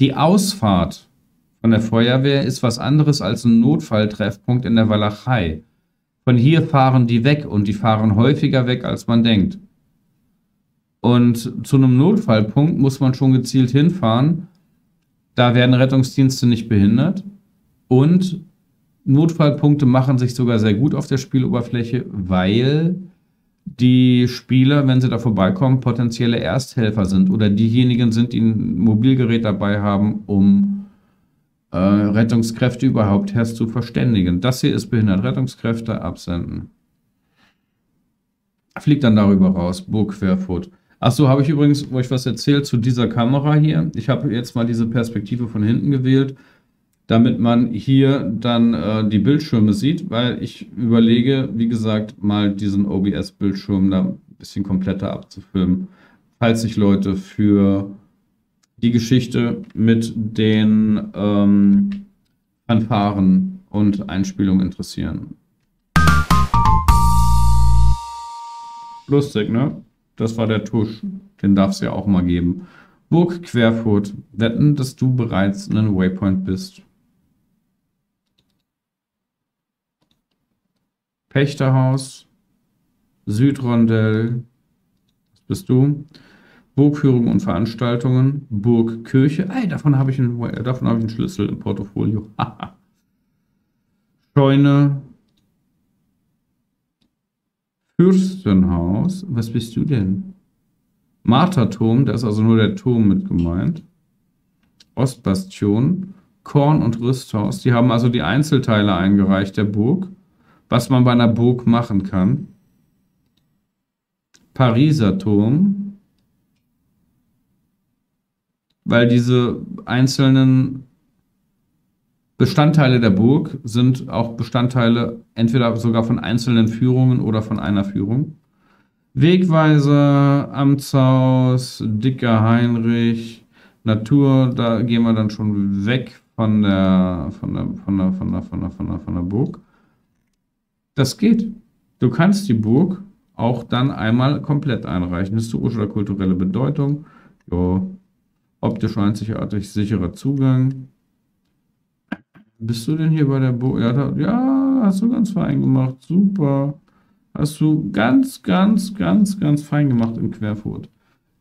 Die Ausfahrt von der Feuerwehr ist was anderes als ein Notfalltreffpunkt in der Walachei. Von hier fahren die weg und die fahren häufiger weg, als man denkt. Und zu einem Notfallpunkt muss man schon gezielt hinfahren. Da werden Rettungsdienste nicht behindert. Und Notfallpunkte machen sich sogar sehr gut auf der Spieloberfläche, weil die Spieler, wenn sie da vorbeikommen, potenzielle Ersthelfer sind oder diejenigen sind, die ein Mobilgerät dabei haben, um äh, Rettungskräfte überhaupt erst zu verständigen. Das hier ist behindert. Rettungskräfte absenden. Fliegt dann darüber raus, Burg Querfoot. Achso, habe ich übrigens euch was erzählt zu dieser Kamera hier. Ich habe jetzt mal diese Perspektive von hinten gewählt, damit man hier dann äh, die Bildschirme sieht, weil ich überlege, wie gesagt, mal diesen OBS-Bildschirm da ein bisschen kompletter abzufilmen, falls sich Leute für die Geschichte mit den ähm, Fanfaren und Einspielungen interessieren. Lustig, ne? Das war der Tusch. Den darf es ja auch mal geben. Burg Querfurt. Wetten, dass du bereits in einem Waypoint bist. Pächterhaus. Südrondell. Was bist du? Burgführung und Veranstaltungen. Burgkirche. Ey, davon habe ich, einen, hab ich einen Schlüssel im Portfolio. Scheune. Fürstenhaus. Was bist du denn? Marterturm, da ist also nur der Turm mit gemeint. Ostbastion, Korn- und Rüsthaus. Die haben also die Einzelteile eingereicht der Burg, was man bei einer Burg machen kann. Pariser Turm, weil diese einzelnen Bestandteile der Burg sind auch Bestandteile entweder sogar von einzelnen Führungen oder von einer Führung. Wegweiser, Amtshaus, Dicker Heinrich, Natur, da gehen wir dann schon weg von der, von der, von der, von der, von der, von der, von der Burg. Das geht. Du kannst die Burg auch dann einmal komplett einreichen. Historische oder kulturelle Bedeutung. Ja. Optisch einzigartig sicherer Zugang. Bist du denn hier bei der Bo ja, da, ja, hast du ganz fein gemacht. Super. Hast du ganz, ganz, ganz, ganz fein gemacht in Querfurt.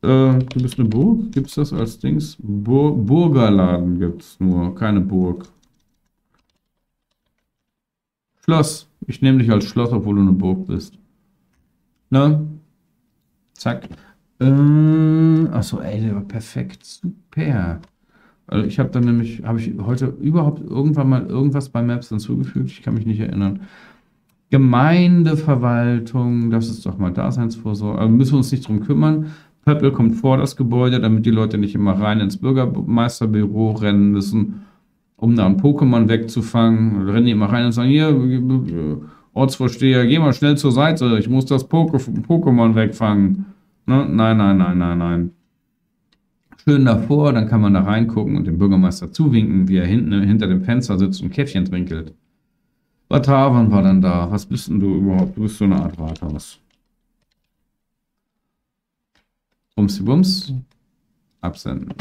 Äh, du bist eine Burg? Gibt es das als Dings? Bur Burgerladen gibt es nur, keine Burg. Schloss. Ich nehme dich als Schloss, obwohl du eine Burg bist. Ne? Zack. Äh, achso, ey, der war perfekt. Super. Also ich habe dann nämlich, habe ich heute überhaupt irgendwann mal irgendwas bei Maps hinzugefügt? Ich kann mich nicht erinnern. Gemeindeverwaltung, das ist doch mal Daseinsvorsorge. Also müssen wir uns nicht drum kümmern. Pöppel kommt vor das Gebäude, damit die Leute nicht immer rein ins Bürgermeisterbüro rennen müssen, um da ein Pokémon wegzufangen. Rennen die immer rein und sagen, hier, Ortsvorsteher, geh mal schnell zur Seite, ich muss das Pokémon wegfangen. Ne? Nein, nein, nein, nein, nein schön davor, dann kann man da reingucken und dem Bürgermeister zuwinken, wie er hinten hinter dem Fenster sitzt und Käffchen trinkelt. Batavan war dann da. Was bist denn du überhaupt? Du bist so eine Art Rathaus. Bumsi Bums. Absenden.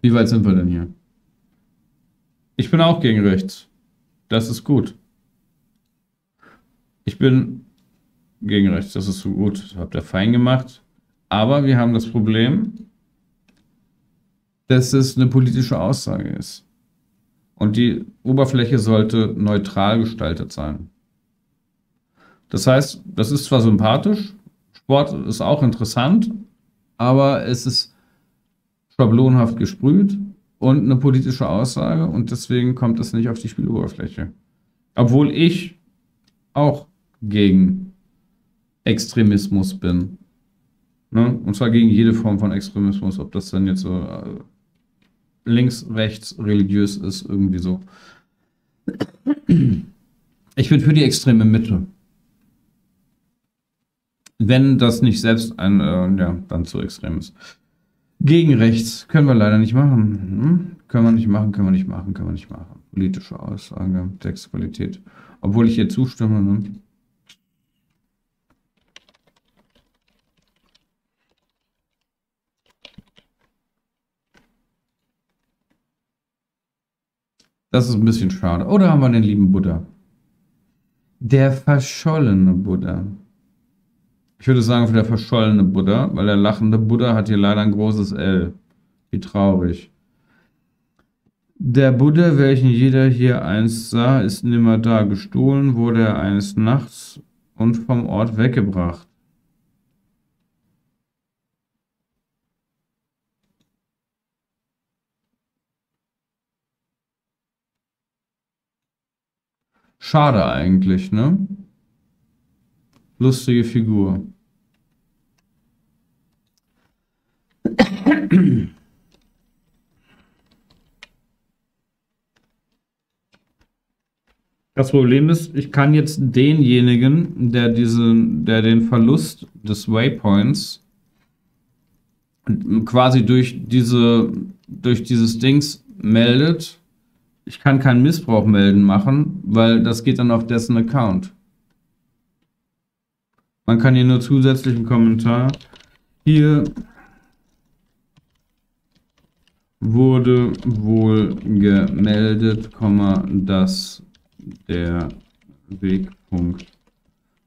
Wie weit sind wir denn hier? Ich bin auch gegen rechts. Das ist gut. Ich bin gegen rechts. Das ist so gut. Habt ihr fein gemacht. Aber wir haben das Problem, dass es eine politische Aussage ist. Und die Oberfläche sollte neutral gestaltet sein. Das heißt, das ist zwar sympathisch, Sport ist auch interessant, aber es ist schablonhaft gesprüht und eine politische Aussage und deswegen kommt es nicht auf die Spieloberfläche. Obwohl ich auch gegen Extremismus bin. Ne? Und zwar gegen jede Form von Extremismus, ob das dann jetzt so äh, links, rechts, religiös ist, irgendwie so. Ich bin für die extreme Mitte. Wenn das nicht selbst ein, äh, ja, dann zu extrem ist. Gegen rechts können wir leider nicht machen. Hm? Können wir nicht machen, können wir nicht machen, können wir nicht machen. Politische Aussage, Textqualität. Obwohl ich hier zustimme, ne? Das ist ein bisschen schade. Oder haben wir den lieben Buddha? Der verschollene Buddha. Ich würde sagen, der verschollene Buddha, weil der lachende Buddha hat hier leider ein großes L. Wie traurig. Der Buddha, welchen jeder hier einst sah, ist nimmer da. Gestohlen wurde er eines Nachts und vom Ort weggebracht. Schade eigentlich, ne? lustige Figur. Das Problem ist, ich kann jetzt denjenigen, der diesen, der den Verlust des Waypoints quasi durch diese, durch dieses Dings meldet, ich kann keinen Missbrauch melden machen, weil das geht dann auf dessen Account. Man kann hier nur zusätzlichen Kommentar. Hier wurde wohl gemeldet, dass der Wegpunkt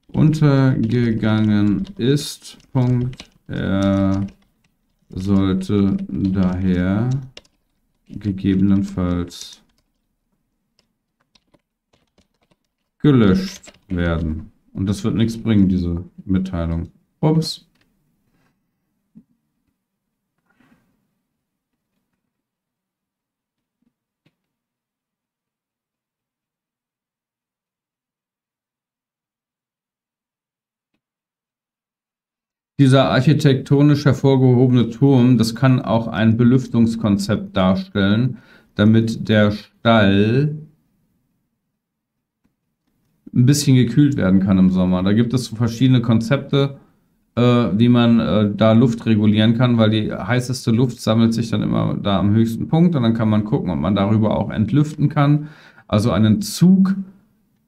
untergegangen ist. Punkt. Er sollte daher gegebenenfalls gelöscht werden. Und das wird nichts bringen, diese Mitteilung. Ups. Dieser architektonisch hervorgehobene Turm, das kann auch ein Belüftungskonzept darstellen, damit der Stall ein bisschen gekühlt werden kann im Sommer. Da gibt es verschiedene Konzepte, äh, wie man äh, da Luft regulieren kann, weil die heißeste Luft sammelt sich dann immer da am höchsten Punkt und dann kann man gucken, ob man darüber auch entlüften kann. Also einen Zug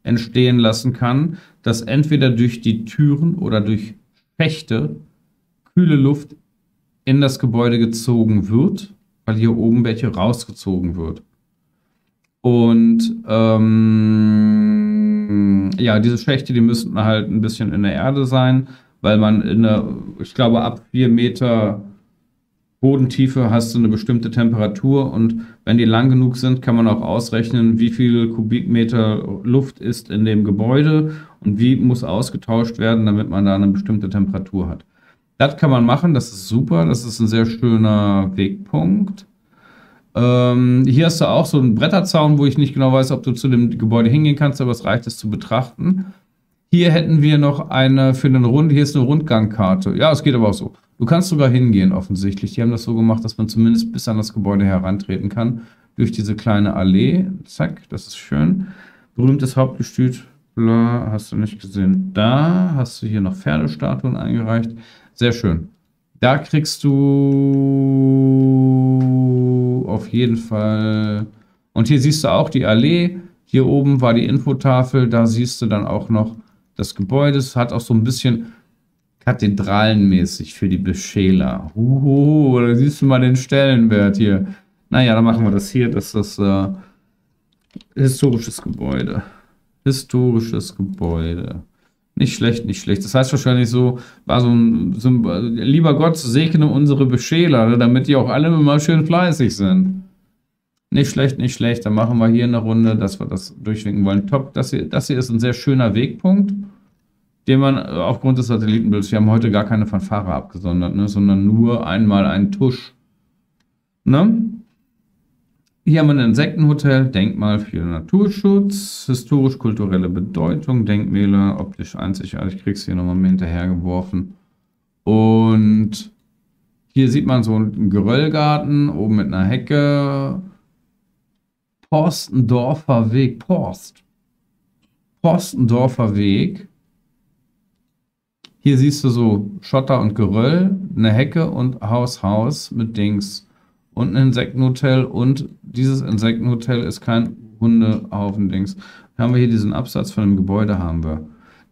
entstehen lassen kann, dass entweder durch die Türen oder durch Schächte kühle Luft in das Gebäude gezogen wird, weil hier oben welche rausgezogen wird. Und ähm, ja, diese Schächte, die müssten halt ein bisschen in der Erde sein, weil man in der, ich glaube, ab vier Meter Bodentiefe hast du eine bestimmte Temperatur und wenn die lang genug sind, kann man auch ausrechnen, wie viel Kubikmeter Luft ist in dem Gebäude und wie muss ausgetauscht werden, damit man da eine bestimmte Temperatur hat. Das kann man machen, das ist super, das ist ein sehr schöner Wegpunkt. Ähm, hier hast du auch so einen Bretterzaun, wo ich nicht genau weiß, ob du zu dem Gebäude hingehen kannst, aber es reicht, es zu betrachten. Hier hätten wir noch eine für eine Runde, hier ist eine Rundgangkarte. Ja, es geht aber auch so. Du kannst sogar hingehen, offensichtlich. Die haben das so gemacht, dass man zumindest bis an das Gebäude herantreten kann. Durch diese kleine Allee. Zack, das ist schön. Berühmtes Hauptgestüt. Bla, hast du nicht gesehen. Da hast du hier noch Pferdestatuen eingereicht. Sehr schön. Da kriegst du auf jeden Fall. Und hier siehst du auch die Allee. Hier oben war die Infotafel. Da siehst du dann auch noch das Gebäude. Es hat auch so ein bisschen kathedralenmäßig für die Beschäler. Uhu, da siehst du mal den Stellenwert hier. Naja, dann machen wir das hier. Das ist das äh, historisches Gebäude. Historisches Gebäude. Nicht schlecht, nicht schlecht. Das heißt wahrscheinlich so, war so ein, so ein lieber Gott, segne unsere Beschäler, ne, damit die auch alle immer schön fleißig sind. Nicht schlecht, nicht schlecht. Dann machen wir hier eine Runde, dass wir das durchwinken wollen. Top. Das hier, das hier ist ein sehr schöner Wegpunkt den man aufgrund des Satellitenbilds, wir haben heute gar keine Fanfare abgesondert, ne, sondern nur einmal einen Tusch. Ne? Hier haben wir ein Insektenhotel, Denkmal für Naturschutz, historisch-kulturelle Bedeutung, Denkmäler, optisch einzigartig, kriegst du hier nochmal hinterhergeworfen. Und hier sieht man so einen Geröllgarten, oben mit einer Hecke. Postendorfer Weg, Post. Postendorfer Weg. Hier siehst du so Schotter und Geröll, eine Hecke und Haus, Haus mit Dings. Und ein Insektenhotel und dieses Insektenhotel ist kein Hundehaufen-Dings. Haben wir hier diesen Absatz von dem Gebäude, haben wir.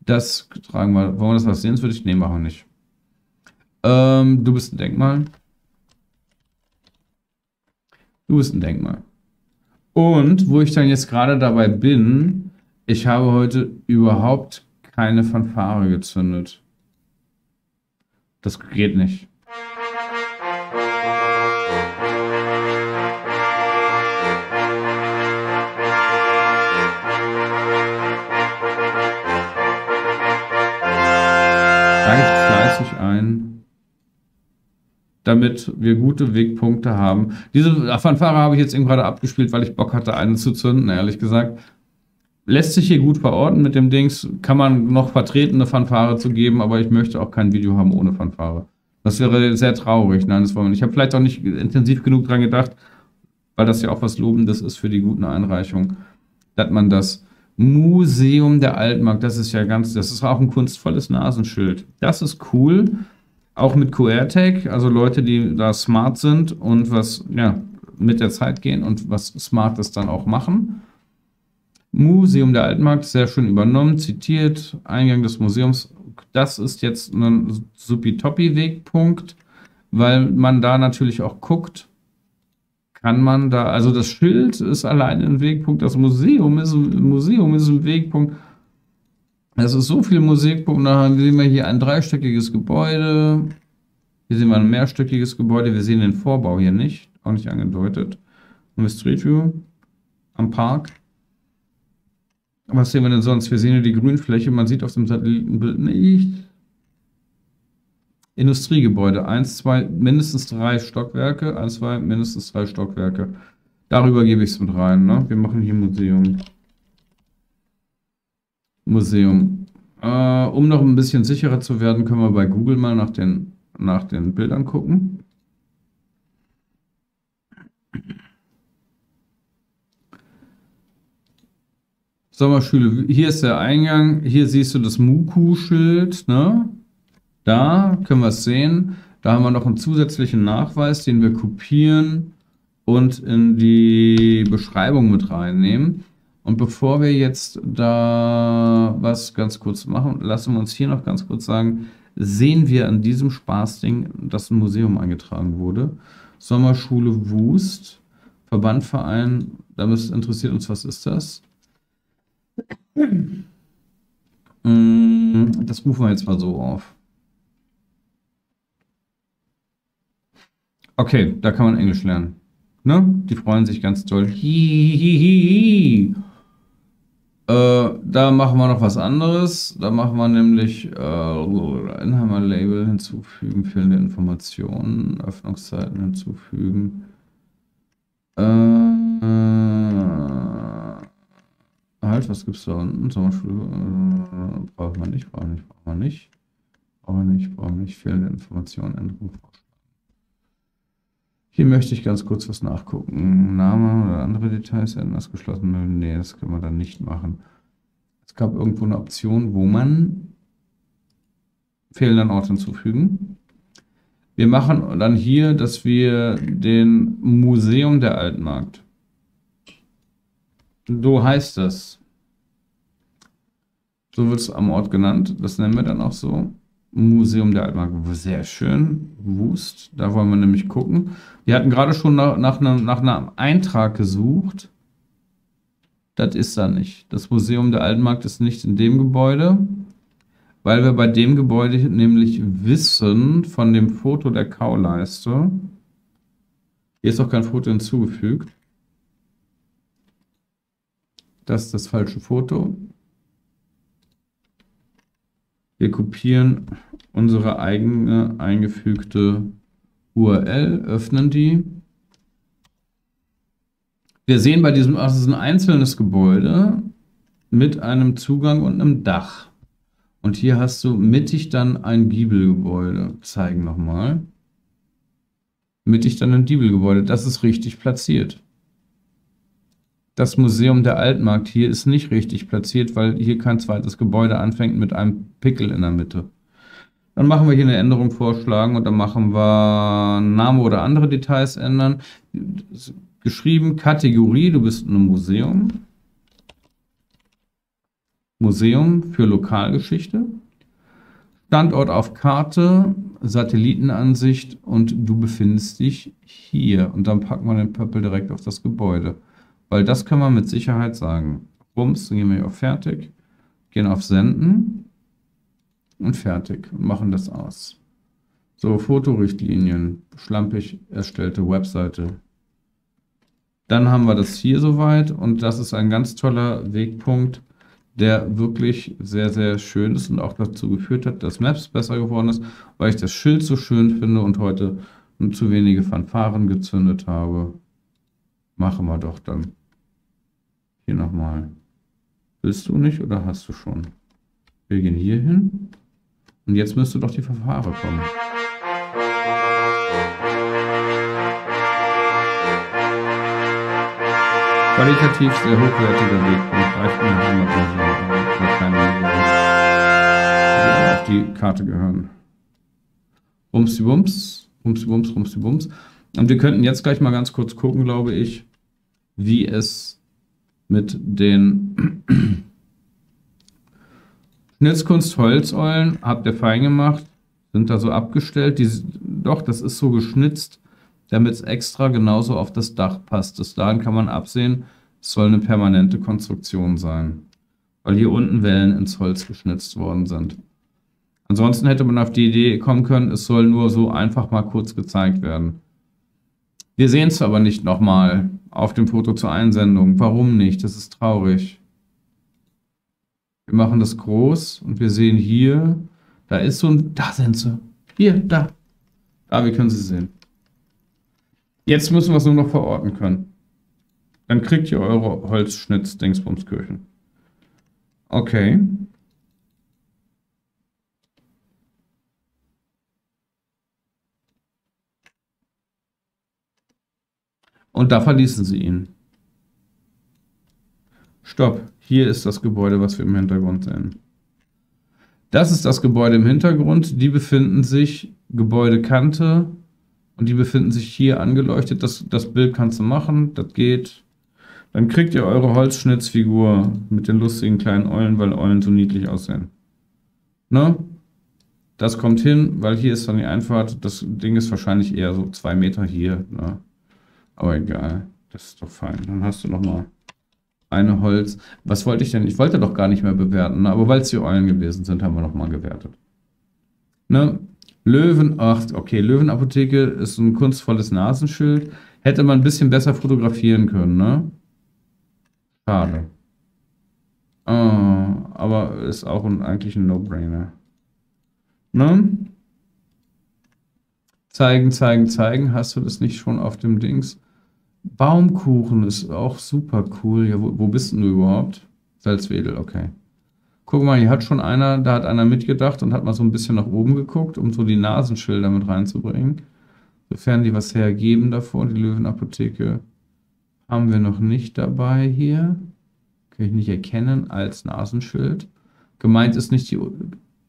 Das tragen wir. Wollen wir das was sehen? Das würde ich nehmen, machen wir nicht. Ähm, du bist ein Denkmal. Du bist ein Denkmal. Und wo ich dann jetzt gerade dabei bin, ich habe heute überhaupt keine Fanfare gezündet. Das geht nicht. Ein, damit wir gute Wegpunkte haben. Diese Fanfare habe ich jetzt eben gerade abgespielt, weil ich Bock hatte, eine zu zünden, ehrlich gesagt. lässt sich hier gut verorten mit dem Dings. Kann man noch vertreten, eine Fanfare zu geben, aber ich möchte auch kein Video haben ohne Fanfare. Das wäre sehr traurig. Nein, das wollen wir nicht. Ich habe vielleicht auch nicht intensiv genug dran gedacht, weil das ja auch was Lobendes ist für die guten Einreichungen, dass man das Museum der Altmark, das ist ja ganz, das ist auch ein kunstvolles Nasenschild. Das ist cool. Auch mit QR-Tag, also Leute, die da smart sind und was, ja, mit der Zeit gehen und was Smartes dann auch machen. Museum der Altmark, sehr schön übernommen, zitiert, Eingang des Museums. Das ist jetzt ein supi-toppi-Wegpunkt, weil man da natürlich auch guckt, kann man da, also das Schild ist alleine ein Wegpunkt, das Museum ist, Museum ist ein Wegpunkt. Es ist so viel Musikpunkt, da sehen wir hier ein dreistöckiges Gebäude, hier sehen wir ein mehrstöckiges Gebäude, wir sehen den Vorbau hier nicht, auch nicht angedeutet. Und Street View am Park. Was sehen wir denn sonst? Wir sehen hier die Grünfläche, man sieht auf dem Satellitenbild nicht. Industriegebäude, eins, zwei, mindestens drei Stockwerke, eins, zwei, mindestens drei Stockwerke. Darüber gebe ich es mit rein. Ne? Wir machen hier Museum. Museum. Äh, um noch ein bisschen sicherer zu werden, können wir bei Google mal nach den, nach den Bildern gucken. Sommerschule, hier ist der Eingang, hier siehst du das Muku-Schild, ne? Da können wir es sehen. Da haben wir noch einen zusätzlichen Nachweis, den wir kopieren und in die Beschreibung mit reinnehmen. Und bevor wir jetzt da was ganz kurz machen, lassen wir uns hier noch ganz kurz sagen, sehen wir an diesem Spaßding, dass ein Museum eingetragen wurde. Sommerschule Wust, Verbandverein, da interessiert uns, was ist das? Mm, das rufen wir jetzt mal so auf. Okay, da kann man Englisch lernen. Ne? Die freuen sich ganz toll. Hihihihi. Äh, da machen wir noch was anderes. Da machen wir nämlich äh, Inhaber-Label hinzufügen, fehlende Informationen, Öffnungszeiten hinzufügen. Äh, halt, was gibt's da unten? Sommerschule äh, brauchen wir nicht, brauchen wir nicht, brauchen wir nicht. Brauchen wir nicht, brauchen wir nicht. Fehlende Informationen, Änderung Hier möchte ich ganz kurz was nachgucken. Name oder andere Details ändern, das geschlossen. Nee, das können wir dann nicht machen. Es gab irgendwo eine Option, wo man fehlenden Ort hinzufügen. Wir machen dann hier, dass wir den Museum der Altmarkt so heißt es. So wird es am Ort genannt. Das nennen wir dann auch so. Museum der Altmark. Sehr schön. Wust. Da wollen wir nämlich gucken. Wir hatten gerade schon nach, nach, einem, nach einem Eintrag gesucht. Das ist da nicht. Das Museum der Altmark ist nicht in dem Gebäude, weil wir bei dem Gebäude nämlich wissen von dem Foto der Kauleiste. Hier ist auch kein Foto hinzugefügt. Das ist das falsche Foto. Wir kopieren unsere eigene eingefügte URL, öffnen die. Wir sehen bei diesem, also es ist ein einzelnes Gebäude mit einem Zugang und einem Dach. Und hier hast du mittig dann ein Giebelgebäude. Zeigen nochmal. Mittig dann ein Giebelgebäude. Das ist richtig platziert das Museum der Altmarkt hier ist nicht richtig platziert, weil hier kein zweites Gebäude anfängt mit einem Pickel in der Mitte. Dann machen wir hier eine Änderung vorschlagen und dann machen wir Name oder andere Details ändern. Geschrieben Kategorie, du bist ein Museum. Museum für Lokalgeschichte. Standort auf Karte, Satellitenansicht und du befindest dich hier. Und dann packen wir den Pöppel direkt auf das Gebäude. Weil das können wir mit Sicherheit sagen. Bums, dann gehen wir hier auf Fertig, gehen auf Senden und Fertig und machen das aus. So, Fotorichtlinien, schlampig erstellte Webseite. Dann haben wir das hier soweit und das ist ein ganz toller Wegpunkt, der wirklich sehr, sehr schön ist und auch dazu geführt hat, dass Maps besser geworden ist, weil ich das Schild so schön finde und heute zu wenige Fanfaren gezündet habe. Machen wir doch dann. Hier nochmal. Willst du nicht oder hast du schon? Wir gehen hier hin. Und jetzt müsste doch die Verfahren kommen. Qualitativ sehr hochwertiger Wegpunkt. Reicht mir Heimat oder keine auf die Karte gehören. Bumsi Bums, Bumsi Bums, Bumsi Bums. Und wir könnten jetzt gleich mal ganz kurz gucken, glaube ich, wie es mit den Schnitzkunst Holzeulen habt ihr fein gemacht, sind da so abgestellt. Die, doch, das ist so geschnitzt, damit es extra genauso auf das Dach passt. Das daran kann man absehen, es soll eine permanente Konstruktion sein, weil hier unten Wellen ins Holz geschnitzt worden sind. Ansonsten hätte man auf die Idee kommen können, es soll nur so einfach mal kurz gezeigt werden. Wir sehen es aber nicht nochmal auf dem Foto zur Einsendung. Warum nicht? Das ist traurig. Wir machen das groß und wir sehen hier, da ist so ein, da sind sie. Hier, da. Da, wir können sie sehen. Jetzt müssen wir es nur noch verorten können. Dann kriegt ihr eure Holzschnitz-Dingsbumskirchen. Okay. Und da verließen sie ihn. Stopp. Hier ist das Gebäude, was wir im Hintergrund sehen. Das ist das Gebäude im Hintergrund. Die befinden sich Gebäudekante und die befinden sich hier angeleuchtet. Das, das Bild kannst du machen, das geht. Dann kriegt ihr eure Holzschnitzfigur mit den lustigen kleinen Eulen, weil Eulen so niedlich aussehen. Ne? Das kommt hin, weil hier ist dann die Einfahrt. Das Ding ist wahrscheinlich eher so zwei Meter hier. Ne? Aber egal, das ist doch fein. Dann hast du noch mal eine Holz. Was wollte ich denn? Ich wollte doch gar nicht mehr bewerten, ne? aber weil es die Eulen gewesen sind, haben wir noch mal gewertet. Ne? Löwen, ach, okay, Löwenapotheke ist ein kunstvolles Nasenschild. Hätte man ein bisschen besser fotografieren können, ne? Schade. Oh, aber ist auch ein, eigentlich ein No-Brainer. Ne? Zeigen, zeigen, zeigen. Hast du das nicht schon auf dem Dings? Baumkuchen ist auch super cool. Ja, wo, wo bist denn du überhaupt? Salzwedel, okay. Guck mal, hier hat schon einer, da hat einer mitgedacht und hat mal so ein bisschen nach oben geguckt, um so die Nasenschilder mit reinzubringen. Sofern die was hergeben davor, die Löwenapotheke haben wir noch nicht dabei hier. Kann ich nicht erkennen als Nasenschild. Gemeint ist nicht die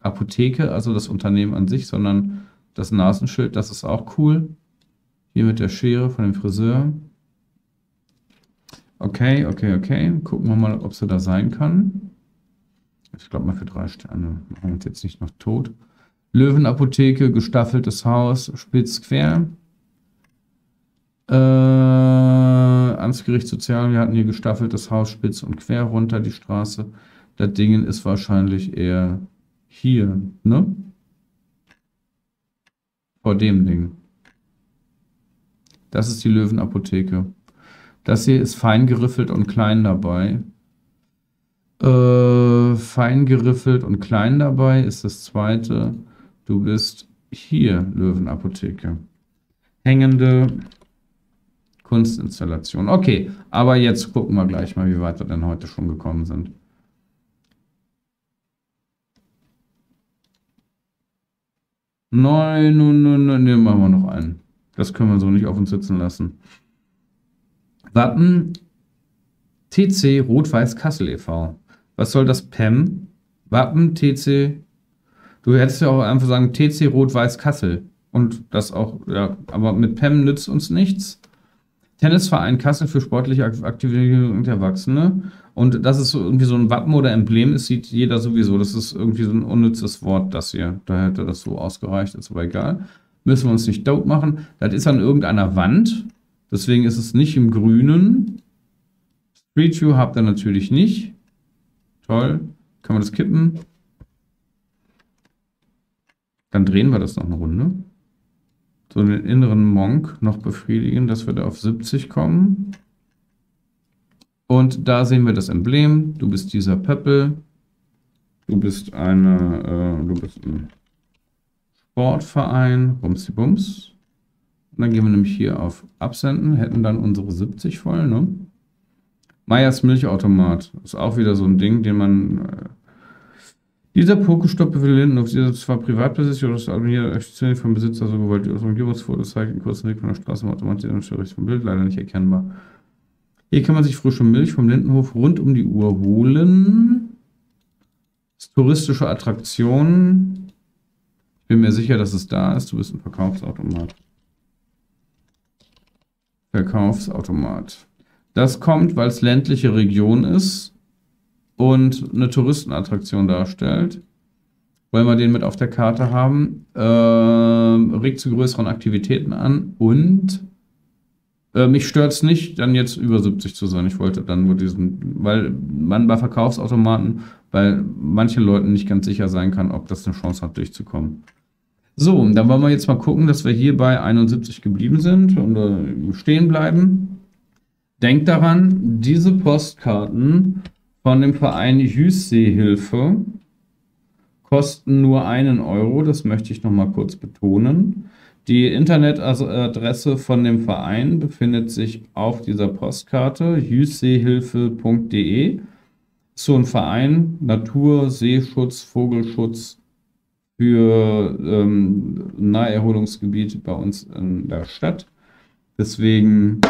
Apotheke, also das Unternehmen an sich, sondern das Nasenschild. Das ist auch cool. Hier mit der Schere von dem Friseur. Okay, okay, okay. Gucken wir mal, ob sie da sein kann. Ich glaube mal für drei Sterne. Machen wir uns jetzt nicht noch tot. Löwenapotheke, gestaffeltes Haus, spitz quer. Äh, Amtsgericht Sozial, wir hatten hier gestaffeltes Haus, spitz und quer runter die Straße. Das Ding ist wahrscheinlich eher hier, ne? Vor dem Ding. Das ist die Löwenapotheke. Das hier ist fein geriffelt und klein dabei. Äh, fein geriffelt und klein dabei ist das zweite. Du bist hier, Löwenapotheke. Hängende Kunstinstallation. Okay, aber jetzt gucken wir gleich mal, wie weit wir denn heute schon gekommen sind. Nein, nein, nein, nein, machen wir noch einen. Das können wir so nicht auf uns sitzen lassen. Wappen TC Rot-Weiß Kassel e.V. Was soll das PEM? Wappen TC. Du hättest ja auch einfach sagen TC Rot-Weiß Kassel. Und das auch, ja, aber mit PEM nützt uns nichts. Tennisverein Kassel für sportliche Aktivitäten und Erwachsene. Und das ist irgendwie so ein Wappen oder Emblem, das sieht jeder sowieso. Das ist irgendwie so ein unnützes Wort, das hier. Da hätte das so ausgereicht, ist aber egal. Müssen wir uns nicht dope machen. Das ist an irgendeiner Wand. Deswegen ist es nicht im Grünen. Street View habt ihr natürlich nicht. Toll. Kann man das kippen? Dann drehen wir das noch eine Runde. So den inneren Monk noch befriedigen, dass wir da auf 70 kommen. Und da sehen wir das Emblem. Du bist dieser Pöppel. Du bist eine, äh, du bist ein Sportverein. Bumsi Bums. Und dann gehen wir nämlich hier auf Absenden, hätten dann unsere 70 voll, ne? Meyers Milchautomat. Ist auch wieder so ein Ding, den man. Äh, dieser Pokestopp befindet Lindenhof, dieser zwar Privatbesitz, oder das offiziell vom Besitzer so gewollt. Das Umgebungsfoto zeigt einen kurzen Weg von der Straße im Automat, den vom Bild leider nicht erkennbar. Hier kann man sich frische Milch vom Lindenhof rund um die Uhr holen. Das touristische Attraktion. Ich bin mir sicher, dass es da ist. Du bist ein Verkaufsautomat. Verkaufsautomat. Das kommt, weil es ländliche Region ist und eine Touristenattraktion darstellt. Wollen wir den mit auf der Karte haben. Äh, regt zu größeren Aktivitäten an und äh, mich stört es nicht, dann jetzt über 70 zu sein. Ich wollte dann nur diesen, weil man bei Verkaufsautomaten bei manchen Leuten nicht ganz sicher sein kann, ob das eine Chance hat, durchzukommen. So, dann wollen wir jetzt mal gucken, dass wir hier bei 71 geblieben sind und äh, stehen bleiben. Denkt daran, diese Postkarten von dem Verein Jüsseehilfe kosten nur einen Euro. Das möchte ich nochmal kurz betonen. Die Internetadresse von dem Verein befindet sich auf dieser Postkarte jüsseehilfe.de. So ein Verein Natur, Seeschutz, Vogelschutz für ähm, Naherholungsgebiet bei uns in der Stadt. Deswegen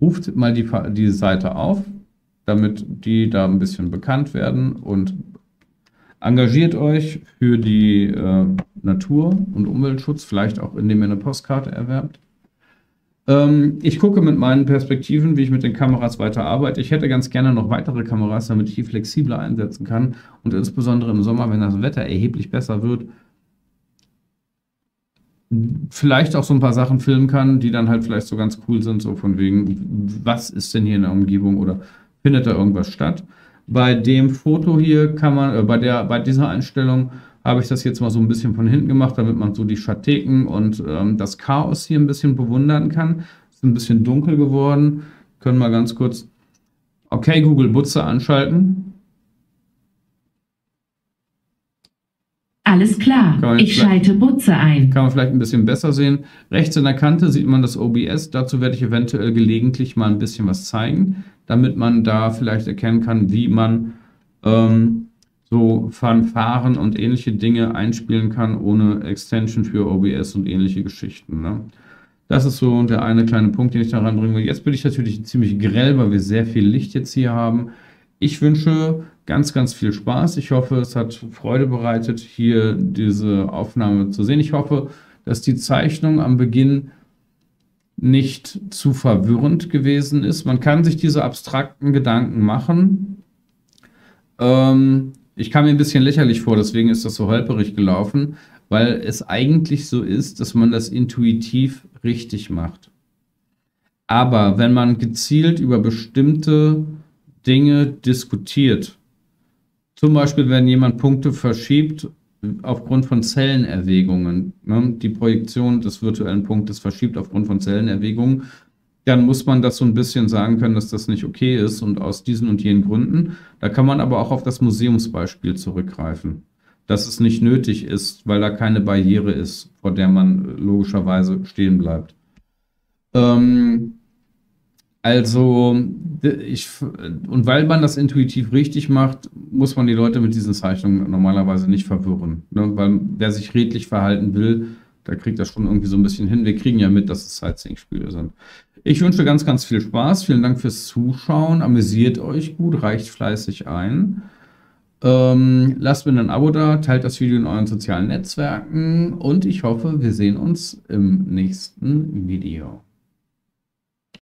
ruft mal die, die Seite auf, damit die da ein bisschen bekannt werden und engagiert euch für die äh, Natur- und Umweltschutz, vielleicht auch indem ihr eine Postkarte erwerbt. Ähm, ich gucke mit meinen Perspektiven, wie ich mit den Kameras weiter arbeite. Ich hätte ganz gerne noch weitere Kameras, damit ich die flexibler einsetzen kann und insbesondere im Sommer, wenn das Wetter erheblich besser wird, vielleicht auch so ein paar Sachen filmen kann, die dann halt vielleicht so ganz cool sind, so von wegen, was ist denn hier in der Umgebung oder findet da irgendwas statt. Bei dem Foto hier kann man, äh, bei, der, bei dieser Einstellung habe ich das jetzt mal so ein bisschen von hinten gemacht, damit man so die Schattheken und ähm, das Chaos hier ein bisschen bewundern kann. Ist ein bisschen dunkel geworden. Können wir ganz kurz, okay, Google Butze anschalten. Alles klar, ich schalte Butze ein. Kann man vielleicht ein bisschen besser sehen. Rechts in der Kante sieht man das OBS. Dazu werde ich eventuell gelegentlich mal ein bisschen was zeigen, damit man da vielleicht erkennen kann, wie man ähm, so Fanfaren und ähnliche Dinge einspielen kann, ohne Extension für OBS und ähnliche Geschichten. Ne? Das ist so der eine kleine Punkt, den ich da ranbringen will. Jetzt bin ich natürlich ziemlich grell, weil wir sehr viel Licht jetzt hier haben. Ich wünsche ganz, ganz viel Spaß. Ich hoffe, es hat Freude bereitet, hier diese Aufnahme zu sehen. Ich hoffe, dass die Zeichnung am Beginn nicht zu verwirrend gewesen ist. Man kann sich diese abstrakten Gedanken machen. Ähm, ich kam mir ein bisschen lächerlich vor, deswegen ist das so holperig gelaufen, weil es eigentlich so ist, dass man das intuitiv richtig macht. Aber wenn man gezielt über bestimmte Dinge diskutiert. Zum Beispiel, wenn jemand Punkte verschiebt aufgrund von Zellenerwägungen, ne, die Projektion des virtuellen Punktes verschiebt aufgrund von Zellenerwägungen, dann muss man das so ein bisschen sagen können, dass das nicht okay ist und aus diesen und jenen Gründen. Da kann man aber auch auf das Museumsbeispiel zurückgreifen, dass es nicht nötig ist, weil da keine Barriere ist, vor der man logischerweise stehen bleibt. Ähm, also, ich, und weil man das intuitiv richtig macht, muss man die Leute mit diesen Zeichnungen normalerweise nicht verwirren. Ne? Weil wer sich redlich verhalten will, der kriegt das schon irgendwie so ein bisschen hin. Wir kriegen ja mit, dass es Sightseeing-Spiele sind. Ich wünsche ganz, ganz viel Spaß. Vielen Dank fürs Zuschauen. Amüsiert euch gut, reicht fleißig ein. Ähm, lasst mir ein Abo da, teilt das Video in euren sozialen Netzwerken und ich hoffe, wir sehen uns im nächsten Video.